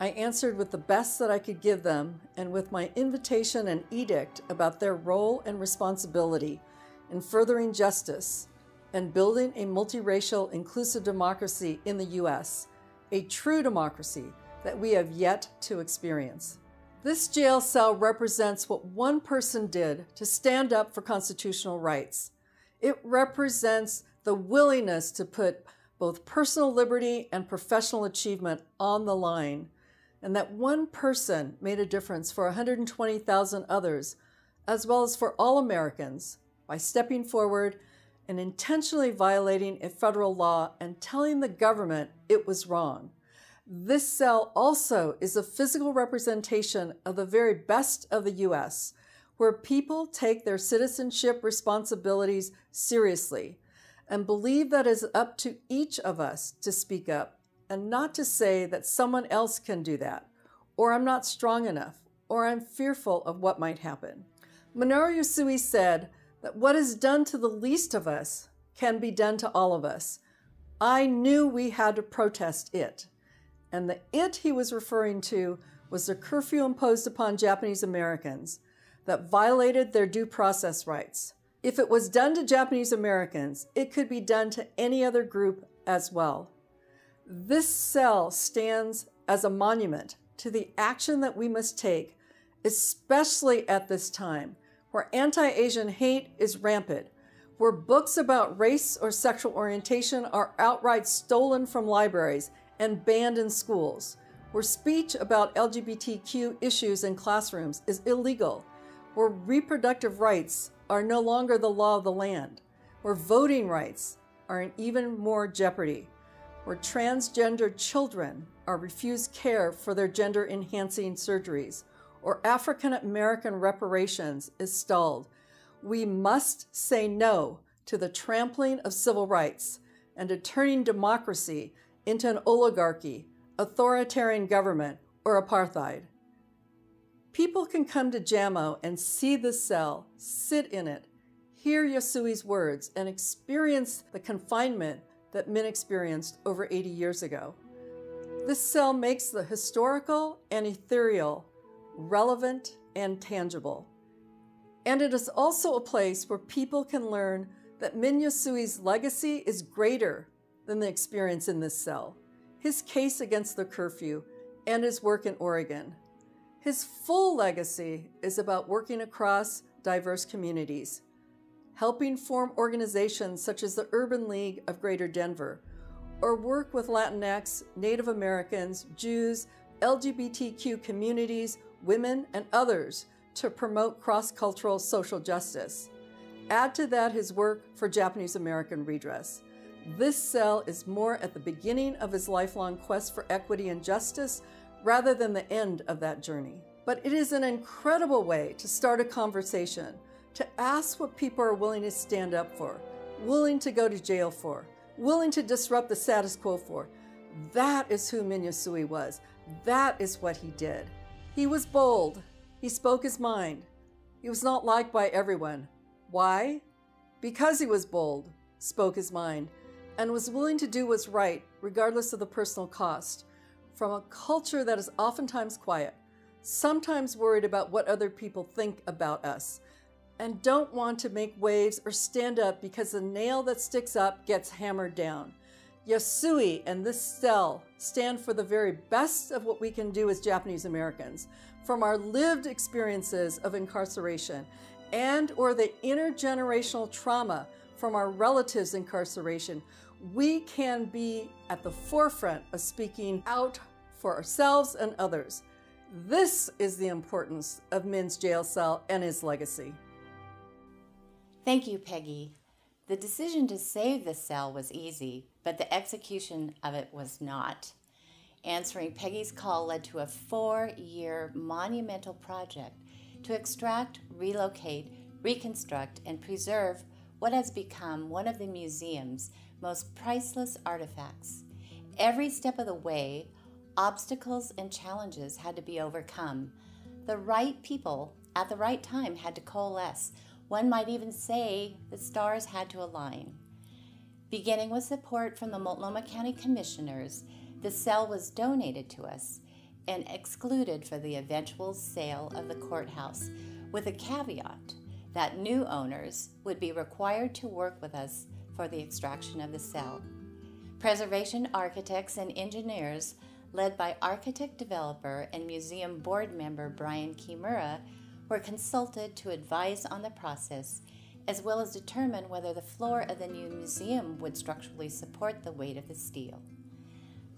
I answered with the best that I could give them and with my invitation and edict about their role and responsibility in furthering justice and building a multiracial, inclusive democracy in the U.S., a true democracy that we have yet to experience. This jail cell represents what one person did to stand up for constitutional rights. It represents the willingness to put both personal liberty and professional achievement on the line and that one person made a difference for 120,000 others, as well as for all Americans, by stepping forward and intentionally violating a federal law and telling the government it was wrong. This cell also is a physical representation of the very best of the U.S., where people take their citizenship responsibilities seriously and believe that it is up to each of us to speak up and not to say that someone else can do that, or I'm not strong enough, or I'm fearful of what might happen. Minoru Yasui said that what is done to the least of us can be done to all of us. I knew we had to protest it. And the it he was referring to was the curfew imposed upon Japanese Americans that violated their due process rights. If it was done to Japanese Americans, it could be done to any other group as well. This cell stands as a monument to the action that we must take, especially at this time where anti Asian hate is rampant, where books about race or sexual orientation are outright stolen from libraries and banned in schools, where speech about LGBTQ issues in classrooms is illegal, where reproductive rights are no longer the law of the land, where voting rights are in even more jeopardy, where transgender children are refused care for their gender enhancing surgeries, or African American reparations is stalled. We must say no to the trampling of civil rights and to turning democracy into an oligarchy, authoritarian government, or apartheid. People can come to JAMO and see the cell, sit in it, hear Yasui's words, and experience the confinement that Min experienced over 80 years ago. This cell makes the historical and ethereal relevant and tangible. And it is also a place where people can learn that Min Yasui's legacy is greater than the experience in this cell, his case against the curfew, and his work in Oregon. His full legacy is about working across diverse communities, helping form organizations such as the Urban League of Greater Denver, or work with Latinx, Native Americans, Jews, LGBTQ communities, women, and others to promote cross cultural social justice. Add to that his work for Japanese American redress. This cell is more at the beginning of his lifelong quest for equity and justice rather than the end of that journey. But it is an incredible way to start a conversation, to ask what people are willing to stand up for, willing to go to jail for, willing to disrupt the status quo for. That is who Min Yasui was. That is what he did. He was bold. He spoke his mind. He was not liked by everyone. Why? Because he was bold, spoke his mind, and was willing to do what's right, regardless of the personal cost, from a culture that is oftentimes quiet, sometimes worried about what other people think about us, and don't want to make waves or stand up because the nail that sticks up gets hammered down. Yasui and this cell stand for the very best of what we can do as Japanese Americans, from our lived experiences of incarceration and or the intergenerational trauma from our relatives' incarceration. We can be at the forefront of speaking out for ourselves and others. This is the importance of Min's jail cell and his legacy. Thank you, Peggy. The decision to save the cell was easy, but the execution of it was not. Answering Peggy's call led to a four year monumental project to extract, relocate, reconstruct, and preserve what has become one of the museum's most priceless artifacts. Every step of the way, obstacles and challenges had to be overcome. The right people at the right time had to coalesce one might even say the stars had to align. Beginning with support from the Multnomah County Commissioners, the cell was donated to us and excluded for the eventual sale of the courthouse, with a caveat that new owners would be required to work with us for the extraction of the cell. Preservation architects and engineers, led by architect developer and museum board member Brian Kimura, were consulted to advise on the process as well as determine whether the floor of the new museum would structurally support the weight of the steel.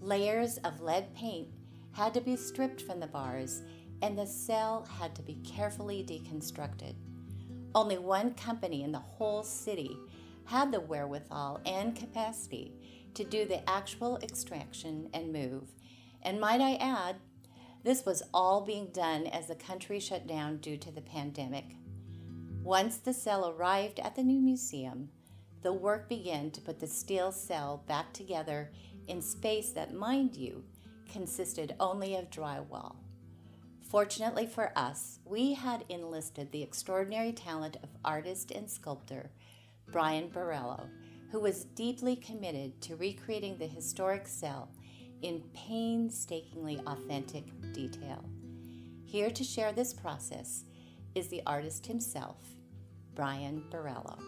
Layers of lead paint had to be stripped from the bars, and the cell had to be carefully deconstructed. Only one company in the whole city had the wherewithal and capacity to do the actual extraction and move, and might I add, this was all being done as the country shut down due to the pandemic. Once the cell arrived at the new museum, the work began to put the steel cell back together in space that, mind you, consisted only of drywall. Fortunately for us, we had enlisted the extraordinary talent of artist and sculptor Brian Borrello, who was deeply committed to recreating the historic cell in painstakingly authentic detail. Here to share this process is the artist himself, Brian Borrello.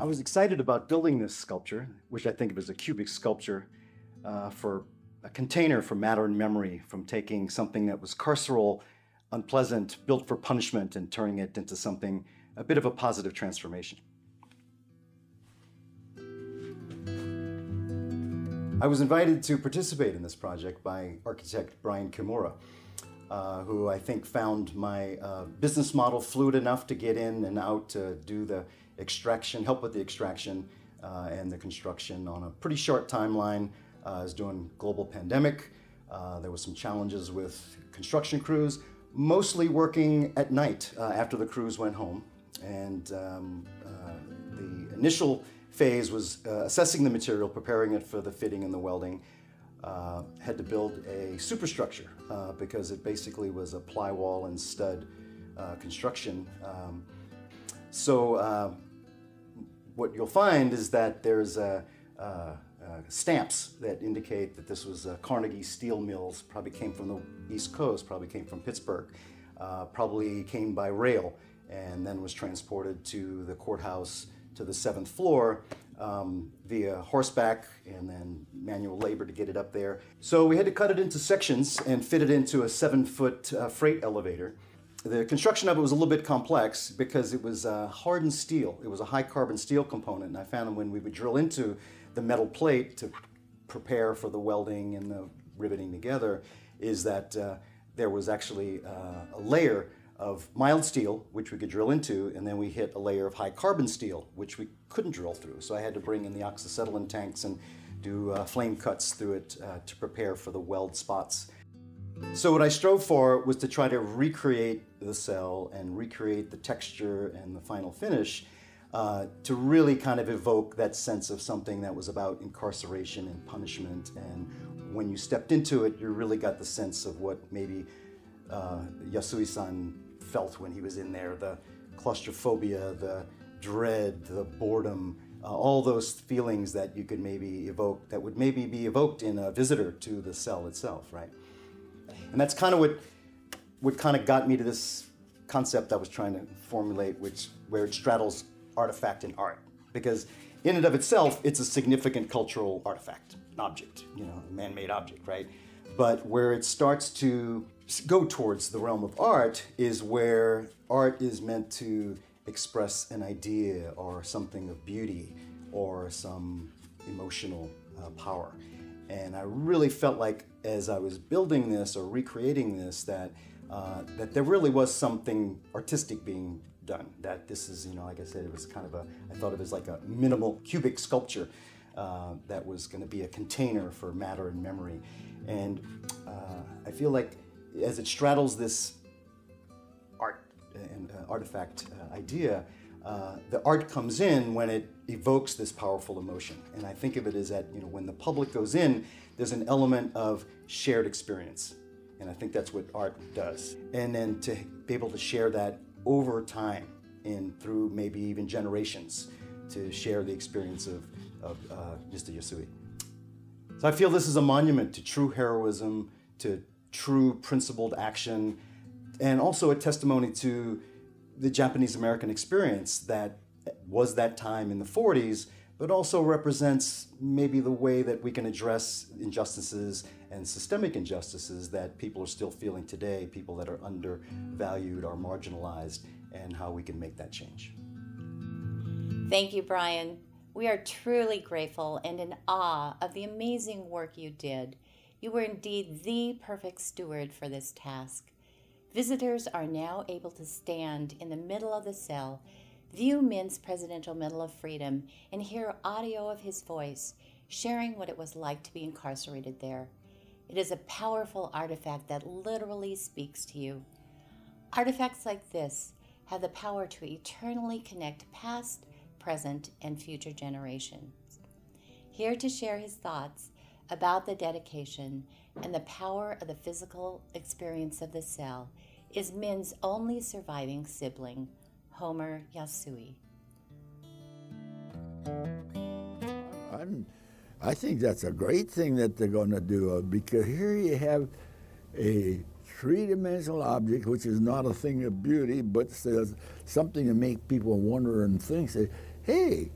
I was excited about building this sculpture, which I think of as a cubic sculpture, uh, for a container for matter and memory, from taking something that was carceral, unpleasant, built for punishment, and turning it into something, a bit of a positive transformation. I was invited to participate in this project by architect Brian Kimura, uh, who I think found my uh, business model fluid enough to get in and out to do the extraction, help with the extraction uh, and the construction on a pretty short timeline. Uh, I was doing global pandemic. Uh, there was some challenges with construction crews, mostly working at night uh, after the crews went home. And um, the initial phase was uh, assessing the material, preparing it for the fitting and the welding. Uh, had to build a superstructure uh, because it basically was a plywall and stud uh, construction. Um, so uh, what you'll find is that there's uh, uh, stamps that indicate that this was Carnegie Steel Mills, probably came from the East Coast, probably came from Pittsburgh, probably came by rail and then was transported to the courthouse to the seventh floor um, via horseback and then manual labor to get it up there. So we had to cut it into sections and fit it into a seven foot uh, freight elevator. The construction of it was a little bit complex because it was uh, hardened steel. It was a high carbon steel component, and I found when we would drill into the metal plate to prepare for the welding and the riveting together, is that uh, there was actually uh, a layer of mild steel, which we could drill into, and then we hit a layer of high carbon steel, which we couldn't drill through. So I had to bring in the oxyacetylene tanks and do uh, flame cuts through it uh, to prepare for the weld spots. So what I strove for was to try to recreate the cell and recreate the texture and the final finish uh, to really kind of evoke that sense of something that was about incarceration and punishment. And when you stepped into it, you really got the sense of what maybe uh, Yasui-san felt when he was in there the claustrophobia, the dread, the boredom, uh, all those feelings that you could maybe evoke, that would maybe be evoked in a visitor to the cell itself, right? And that's kind of what, what kind of got me to this concept I was trying to formulate, which where it straddles artifact and art, because in and of itself, it's a significant cultural artifact, an object, you know, a man-made object, right? But where it starts to go towards the realm of art is where art is meant to express an idea or something of beauty or some emotional uh, power. And I really felt like as I was building this or recreating this that uh, that there really was something artistic being done. That this is, you know, like I said, it was kind of a, I thought of it as like a minimal cubic sculpture uh, that was going to be a container for matter and memory. And uh, I feel like as it straddles this art and uh, artifact uh, idea, uh, the art comes in when it evokes this powerful emotion. And I think of it as that, you know, when the public goes in, there's an element of shared experience. And I think that's what art does. And then to be able to share that over time and through maybe even generations to share the experience of, of uh, Mr. Yasui. So I feel this is a monument to true heroism, to true principled action, and also a testimony to the Japanese American experience that was that time in the 40s, but also represents maybe the way that we can address injustices and systemic injustices that people are still feeling today, people that are undervalued or marginalized, and how we can make that change. Thank you, Brian. We are truly grateful and in awe of the amazing work you did. You were indeed the perfect steward for this task. Visitors are now able to stand in the middle of the cell, view Min's Presidential Medal of Freedom, and hear audio of his voice, sharing what it was like to be incarcerated there. It is a powerful artifact that literally speaks to you. Artifacts like this have the power to eternally connect past, present, and future generations. Here to share his thoughts about the dedication and the power of the physical experience of the cell is Min's only surviving sibling, Homer Yasui. I'm, I think that's a great thing that they're going to do uh, because here you have a three dimensional object, which is not a thing of beauty, but says something to make people wonder and think, say, hey,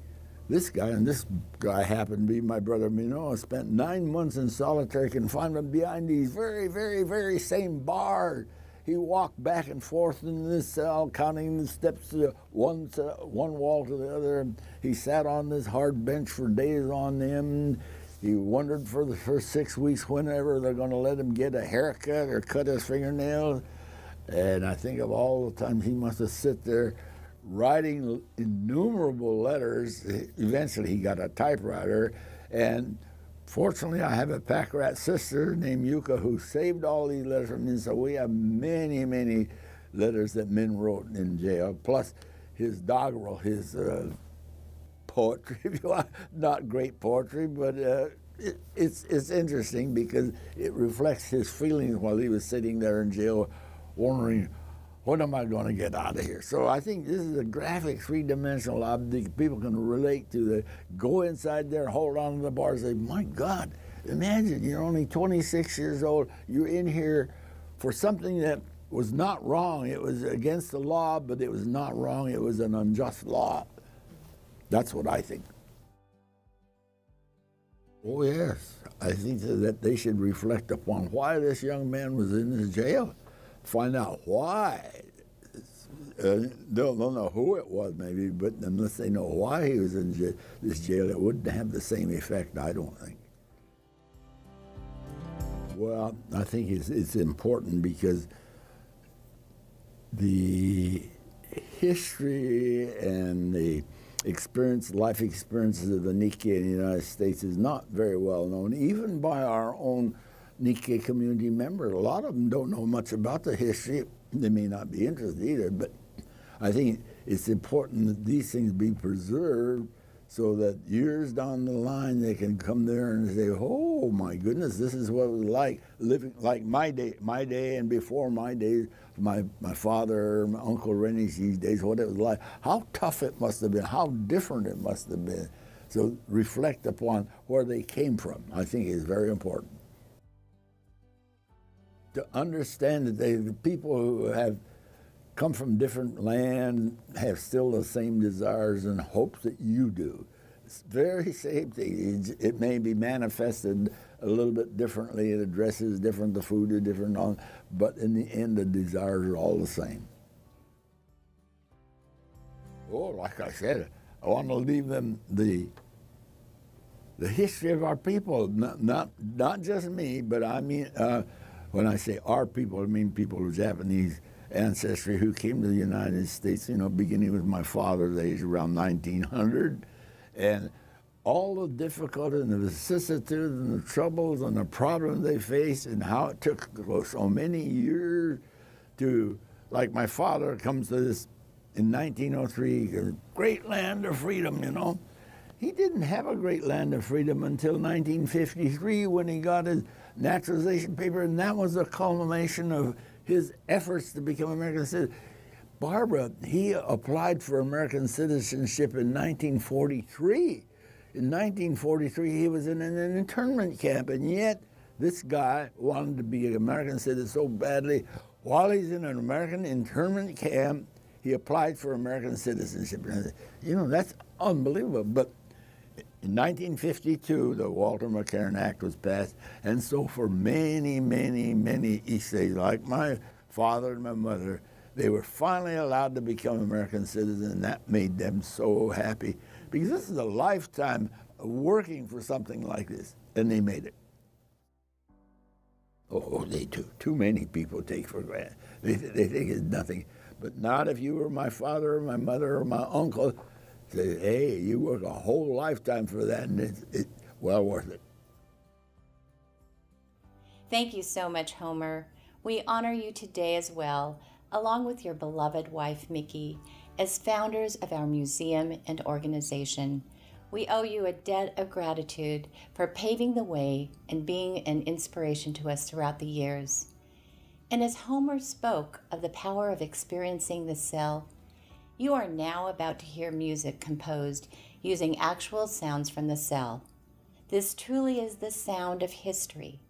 this guy and this guy happened to be my brother Minoru, spent nine months in solitary confinement behind these very, very, very same bars. He walked back and forth in this cell, counting the steps to one, one wall to the other. He sat on this hard bench for days on end. He wondered for the first six weeks whenever they're going to let him get a haircut or cut his fingernails. And I think of all the times he must have sit there writing innumerable letters. Eventually, he got a typewriter. And fortunately, I have a pack rat sister named Yuka who saved all these letters from me. So we have many, many letters that Min wrote in jail, plus his doggerel, his uh, poetry, if you want. Not great poetry, but uh, it, it's, it's interesting because it reflects his feelings while he was sitting there in jail, wondering what am I going to get out of here? So I think this is a graphic, three-dimensional object people can relate to. The go inside there, hold on to the bars, say, my God, imagine you're only 26 years old, you're in here for something that was not wrong. It was against the law, but it was not wrong. It was an unjust law. That's what I think. Oh, yes. I think that they should reflect upon why this young man was in his jail find out why. Uh, they'll, they'll know who it was, maybe, but unless they know why he was in j- this jail, it wouldn't have the same effect, I don't think. Well, I think it's, it's important because the history and the experience, life experiences of the Nikkei in the United States is not very well known, even by our own Nikkei community member. A lot of them don't know much about the history. They may not be interested either, but I think it's important that these things be preserved so that years down the line they can come there and say, "Oh my goodness, this is what it was like living like my day, my day, and before my days, my my father, my uncle Rennie's these days, what it was like. How tough it must have been. How different it must have been." So reflect upon where they came from. I think is very important to understand that they, the people who have come from different land have still the same desires and hopes that you do. It's very same thing. It may be manifested a little bit differently. It addresses different. The food is different, but in the end, the desires are all the same. Oh, like I said, I want to leave them the the history of our people, not not, not just me, but I mean. Uh, when I say our people, I mean people of Japanese ancestry who came to the United States, you know, beginning with my father's age around 1900. And all the difficulties and the vicissitudes and the troubles and the problems they faced and how it took so many years to, like my father comes to this in 1903, great land of freedom, you know. He didn't have a great land of freedom until 1953 when he got his naturalization paper, and that was the culmination of his efforts to become American citizen. Barbara, he applied for American citizenship in 1943. In 1943, he was in an internment camp, and yet this guy wanted to be an American citizen so badly. While he's in an American internment camp, he applied for American citizenship. You know, that's unbelievable. But in 1952, the Walter McCarran Act was passed, and so for many, many, many Issei, like my father and my mother, they were finally allowed to become American citizens, and that made them so happy because this is a lifetime working for something like this, and they made it. Oh, oh they do. Too many people take for granted. They, they think it's nothing. But not if you were my father or my mother or my uncle say, hey, you work a whole lifetime for that, and it's, it's well worth it. Thank you so much, Homer. We honor you today as well, along with your beloved wife, Mickey, as founders of our museum and organization. We owe you a debt of gratitude for paving the way and being an inspiration to us throughout the years. And as Homer spoke of the power of experiencing the cell, you are now about to hear music composed using actual sounds from the cell. This truly is the sound of history.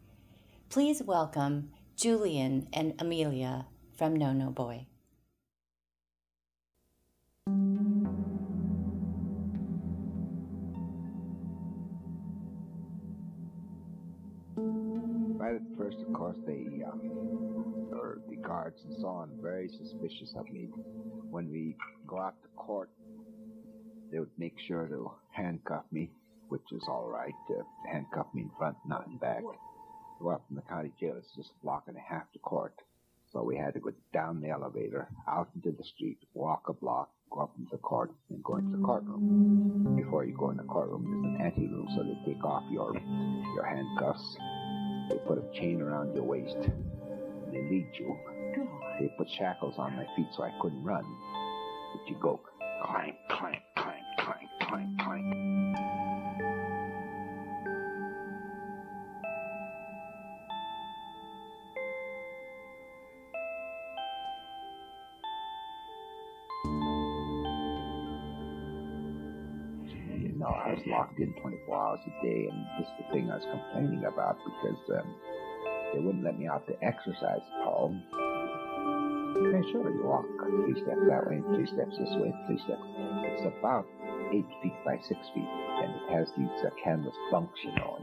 Please welcome Julian and Amelia from No No Boy. Right at first, of course, they, um, or the guards and so on, very suspicious of me. When we go out to court, they would make sure to handcuff me, which is all right, handcuff me in front, not in back. Go up from the county jail, it's just a block and a half to court. So we had to go down the elevator, out into the street, walk a block, go up into the court, and go into the courtroom. Before you go in the courtroom, there's an anteroom, so they take off your your handcuffs. They put a chain around your waist. And they lead you. They put shackles on my feet so I couldn't run. But you go clank, clank, clank, clank, clank, clank. Know, I was locked in 24 hours a day, and this is the thing I was complaining about because um, they wouldn't let me out to exercise at home. Okay, sure, you walk three steps that way, three steps this way, three steps. It's about eight feet by six feet, and it has these uh, canvas bunks, you know.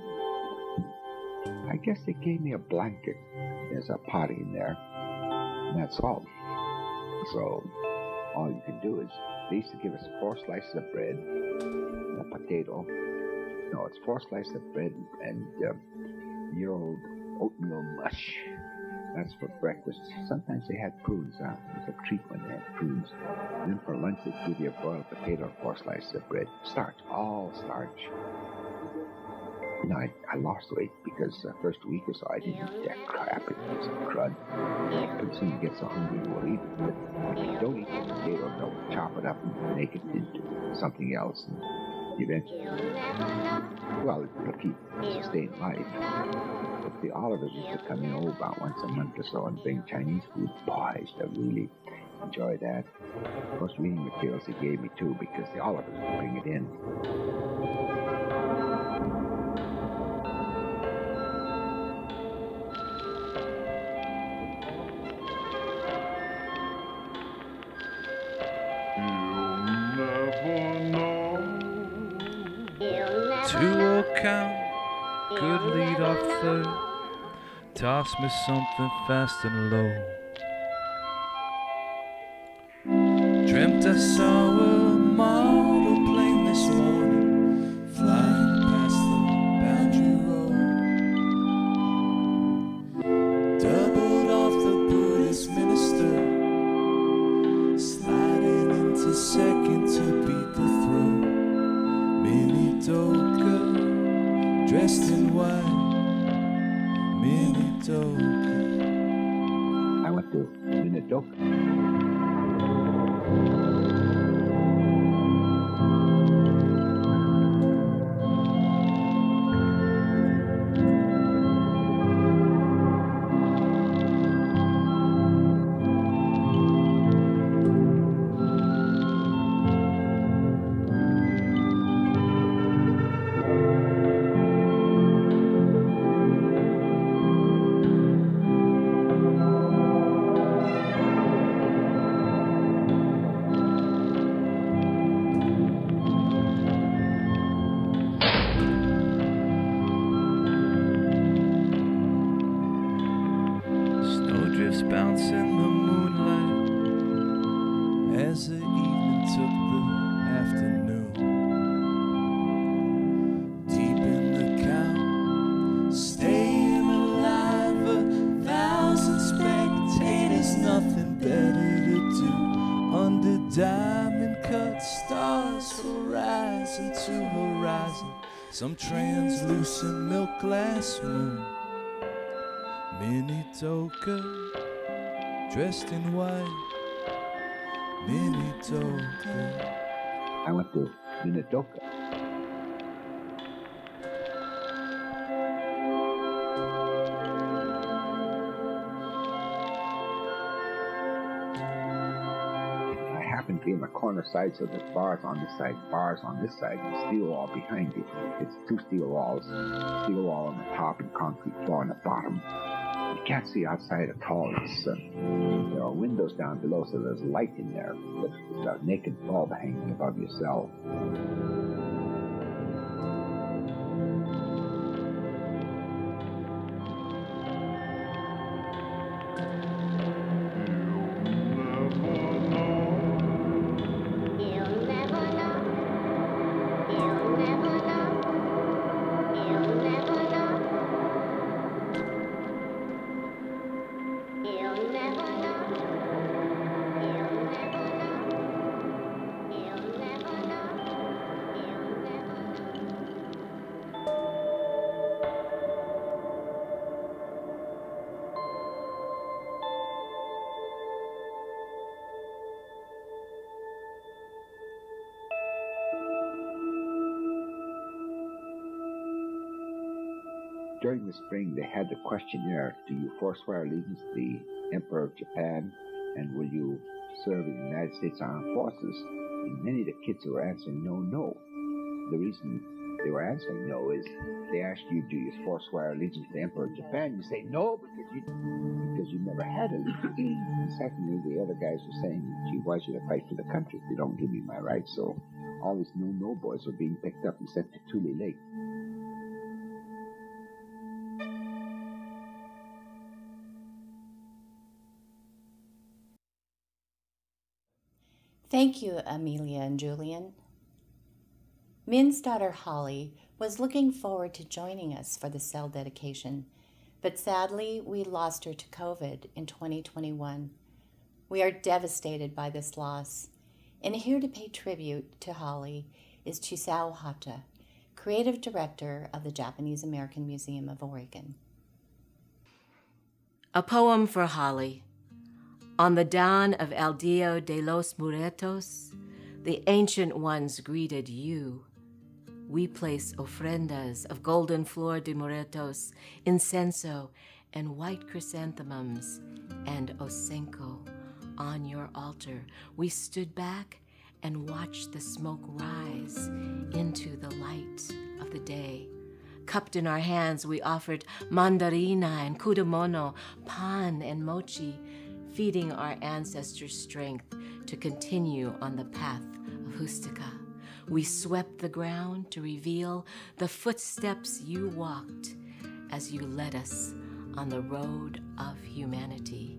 I guess they gave me a blanket. There's a potty in there, and that's all. So all you can do is they used to give us four slices of bread, and a potato. No, it's four slices of bread and year old oatmeal mush. That's for breakfast. Sometimes they had prunes. Uh, it was a treat when they had prunes. And then for lunch, they'd give you a boiled potato or four slices of bread. Starch, all starch. You know, I, I lost weight because the first week or so I didn't eat that crap. It was crud. Pretty soon you get so hungry you will eat it. But if you don't eat the potato, they'll chop it up and make it into something else. And eventually, well, it'll keep sustain life. But the Olivers used to come in oh, about once a month or so and bring Chinese food. Boy, I to really enjoy that. Of course, reading materials they gave me too because the Olivers would bring it in. Two will count, good lead off third. Toss me something fast and low. Dreamt I saw happened in the corner side, so there's bars on this side, bars on this side, and steel wall behind you. It's two steel walls, steel wall on the top and concrete floor on the bottom. You can't see outside at all. Uh, there are windows down below, so there's light in there. But it's a naked bulb hanging above your cell. Spring, they had the questionnaire Do you forswear allegiance to the Emperor of Japan? And will you serve in the United States Armed Forces? And many of the kids were answering no, no. The reason they were answering no is they asked you, Do you forswear allegiance to the Emperor of Japan? You say no because you because you never had allegiance. and secondly, the other guys were saying, Gee, why should I fight for the country if they don't give me my rights? So all these no no boys were being picked up and sent to Tule Lake. Thank you, Amelia and Julian. Min's daughter Holly was looking forward to joining us for the cell dedication, but sadly, we lost her to COVID in 2021. We are devastated by this loss, and here to pay tribute to Holly is Chisao Hata, creative director of the Japanese American Museum of Oregon. A poem for Holly. On the dawn of El Dia de los Muertos, the ancient ones greeted you. We place ofrendas of golden flor de muertos, incenso, and white chrysanthemums, and osenko on your altar. We stood back and watched the smoke rise into the light of the day. Cupped in our hands, we offered mandarina and kudamono, pan and mochi, feeding our ancestors' strength to continue on the path of Hustika. We swept the ground to reveal the footsteps you walked as you led us on the road of humanity.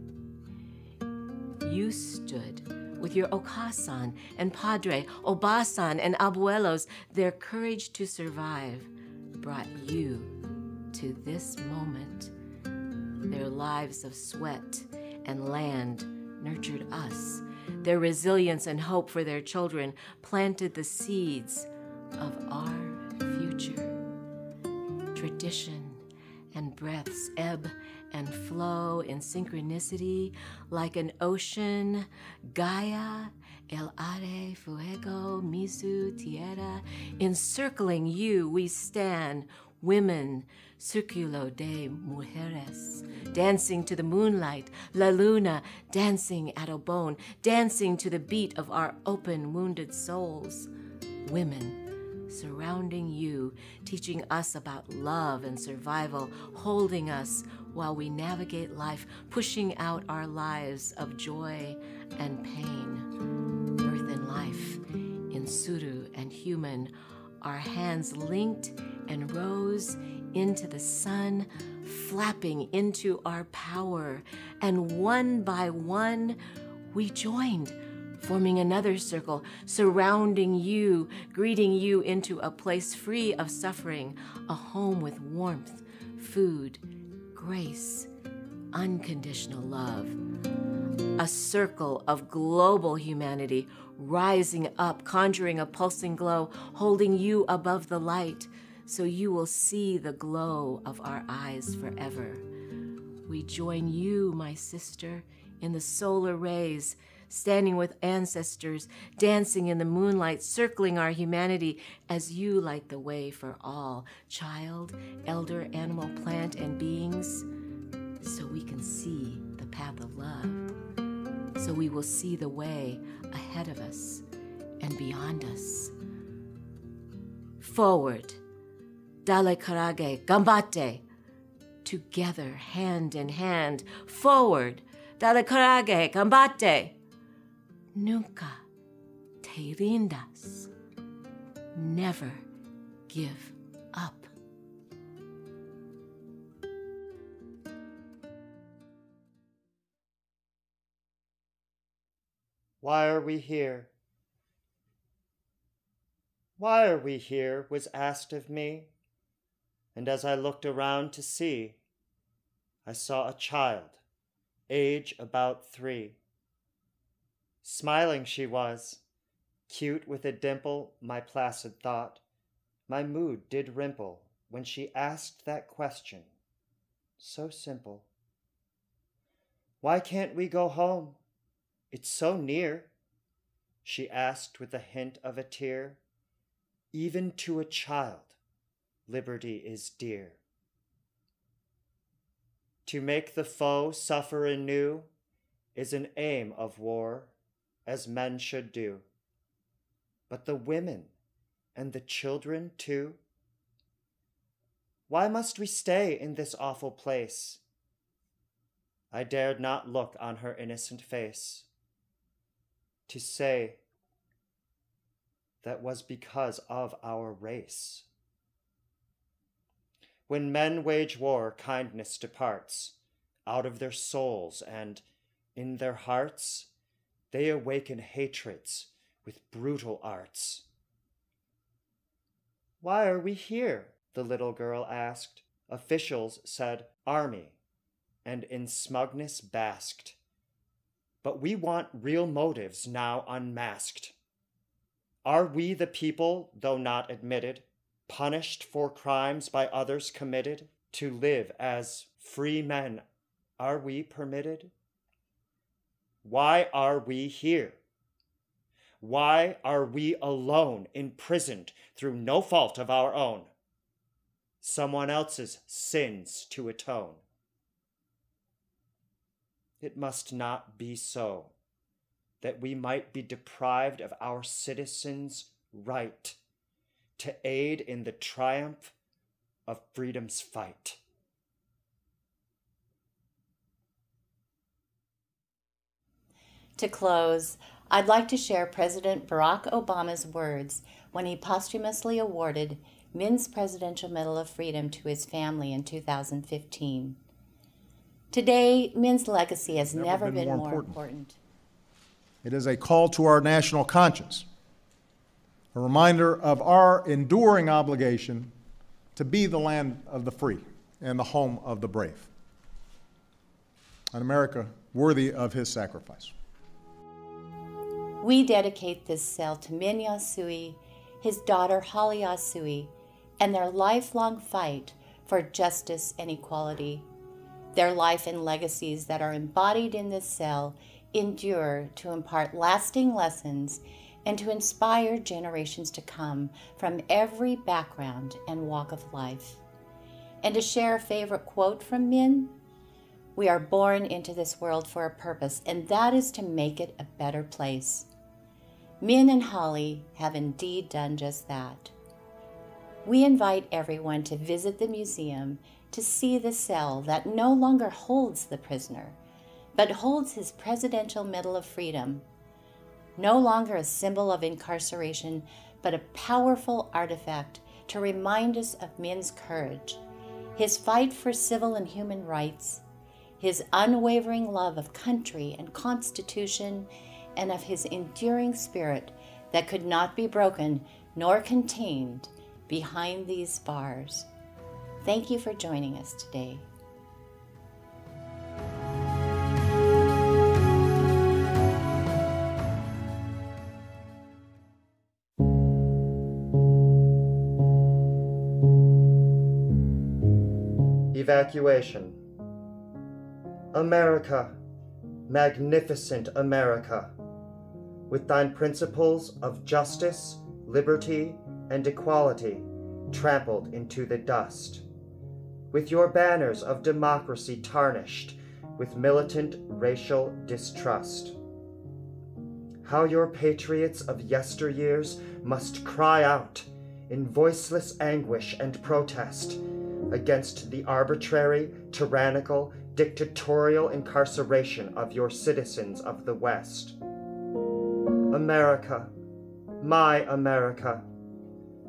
You stood with your Okasan and Padre, Obasan and Abuelos, their courage to survive brought you to this moment. Their lives of sweat and land nurtured us. Their resilience and hope for their children planted the seeds of our future. Tradition and breaths ebb and flow in synchronicity like an ocean. Gaia, el aire, fuego, misu, tierra. Encircling you, we stand, women, Circulo de Mujeres, dancing to the moonlight, La Luna, dancing at a bone, dancing to the beat of our open, wounded souls. Women, surrounding you, teaching us about love and survival, holding us while we navigate life, pushing out our lives of joy and pain. Earth and life, in Suru and human, our hands linked and rose into the sun, flapping into our power. And one by one, we joined, forming another circle, surrounding you, greeting you into a place free of suffering, a home with warmth, food, grace, unconditional love. A circle of global humanity rising up, conjuring a pulsing glow, holding you above the light so you will see the glow of our eyes forever. We join you, my sister, in the solar rays, standing with ancestors, dancing in the moonlight, circling our humanity as you light the way for all child, elder, animal, plant, and beings, so we can see the path of love. So we will see the way ahead of us and beyond us. Forward Dale coraje, gambate. together, hand in hand, forward, dale coraje, Gambate. Nunca te rindas. Never give up. Why are we here? Why are we here? was asked of me. And as I looked around to see, I saw a child, age about three. Smiling she was, cute with a dimple, my placid thought. My mood did rimple when she asked that question, so simple. Why can't we go home? It's so near, she asked with a hint of a tear. Even to a child, liberty is dear. To make the foe suffer anew is an aim of war, as men should do. But the women and the children too? Why must we stay in this awful place? I dared not look on her innocent face to say that was because of our race. When men wage war, kindness departs out of their souls, and in their hearts they awaken hatreds with brutal arts. Why are we here? the little girl asked. Officials said, Army, and in smugness basked. But we want real motives now unmasked. Are we the people, though not admitted, punished for crimes by others committed, to live as free men? Are we permitted? Why are we here? Why are we alone, imprisoned through no fault of our own? Someone else's sins to atone. It must not be so that we might be deprived of our citizens' right to aid in the triumph of freedom's fight. To close, I'd like to share President Barack Obama's words when he posthumously awarded MIN's Presidential Medal of Freedom to his family in 2015. Today, MIN's legacy has never, Never been, been more more important. important. It is a call to our national conscience, a reminder of our enduring obligation to be the land of the free and the home of the brave. An America worthy of his sacrifice. We dedicate this cell to Min Yasui, his daughter Holly Yasui, and their lifelong fight for justice and equality. Their life and legacies that are embodied in this cell endure to impart lasting lessons and to inspire generations to come from every background and walk of life. And to share a favorite quote from Min, we are born into this world for a purpose, and that is to make it a better place. Min and Holly have indeed done just that. We invite everyone to visit the museum to see the cell that no longer holds the prisoner, but holds his Presidential Medal of Freedom. No longer a symbol of incarceration, but a powerful artifact to remind us of Min's courage, his fight for civil and human rights, his unwavering love of country and constitution, and of his enduring spirit that could not be broken nor contained behind these bars. Thank you for joining us today. Evacuation. America, magnificent America, with thine principles of justice, liberty, and equality trampled into the dust, with your banners of democracy tarnished with militant racial distrust. How your patriots of yesteryears must cry out in voiceless anguish and protest against the arbitrary, tyrannical, dictatorial incarceration of your citizens of the West. America, my America,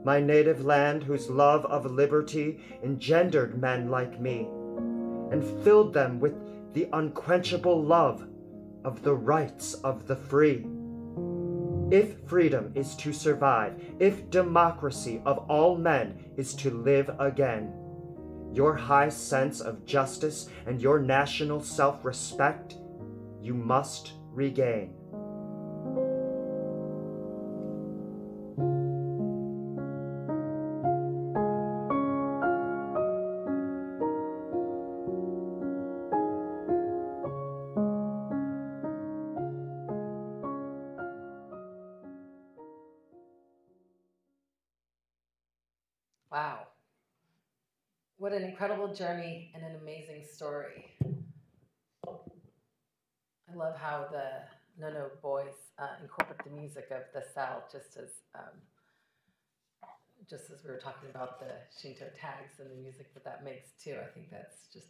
my native land whose love of liberty engendered men like me and filled them with the unquenchable love of the rights of the free. If freedom is to survive, if democracy of all men is to live again, your high sense of justice and your national self respect you must regain. Incredible journey and an amazing story. I love how the No No Boys uh, incorporate the music of the South, just as um, just as we were talking about the Shinto tags and the music that that makes too. I think that's just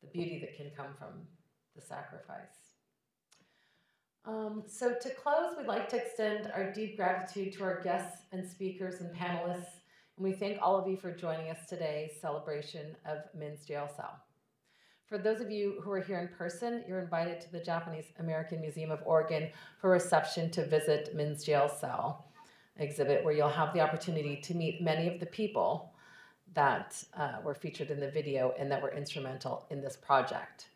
the beauty that can come from the sacrifice. Um, so to close, we'd like to extend our deep gratitude to our guests and speakers and panelists we thank all of you for joining us today's celebration of Min's Jail Cell. For those of you who are here in person, you're invited to the Japanese American Museum of Oregon for reception to visit Min's Jail Cell exhibit, where you'll have the opportunity to meet many of the people that uh, were featured in the video and that were instrumental in this project.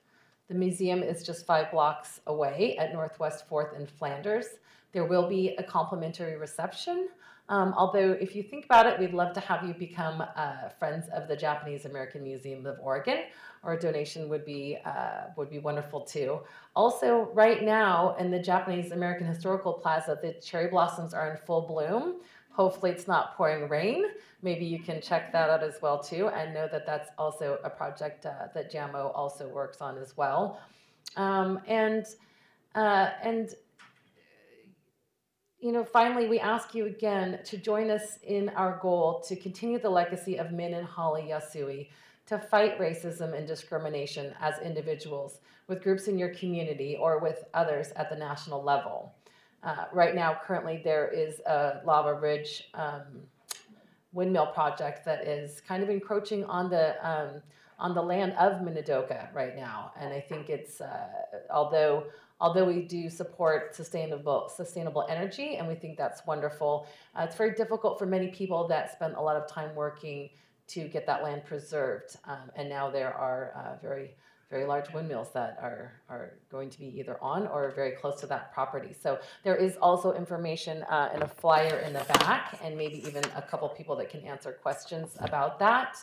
The museum is just five blocks away at Northwest 4th and Flanders. There will be a complimentary reception um, although, if you think about it, we'd love to have you become uh, friends of the Japanese American Museum of Oregon, or a donation would be uh, would be wonderful too. Also, right now in the Japanese American Historical Plaza, the cherry blossoms are in full bloom. Hopefully, it's not pouring rain. Maybe you can check that out as well too, and know that that's also a project uh, that JAMO also works on as well. Um, and uh, and you know, finally, we ask you again to join us in our goal to continue the legacy of Min and Holly Yasui, to fight racism and discrimination as individuals with groups in your community or with others at the national level. Uh, right now, currently, there is a Lava Ridge um, windmill project that is kind of encroaching on the um, on the land of Minidoka right now, and I think it's uh, although although we do support sustainable sustainable energy and we think that's wonderful uh, it's very difficult for many people that spend a lot of time working to get that land preserved um, and now there are uh, very very large windmills that are, are going to be either on or very close to that property. So there is also information uh, in a flyer in the back and maybe even a couple people that can answer questions about that.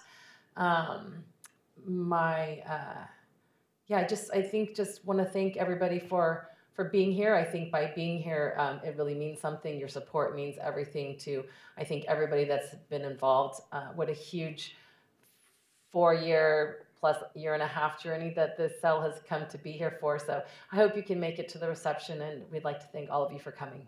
Um, my, uh, yeah, I just I think just want to thank everybody for for being here. I think by being here, um, it really means something. Your support means everything to I think everybody that's been involved. Uh, what a huge four year plus year and a half journey that this cell has come to be here for. So I hope you can make it to the reception, and we'd like to thank all of you for coming.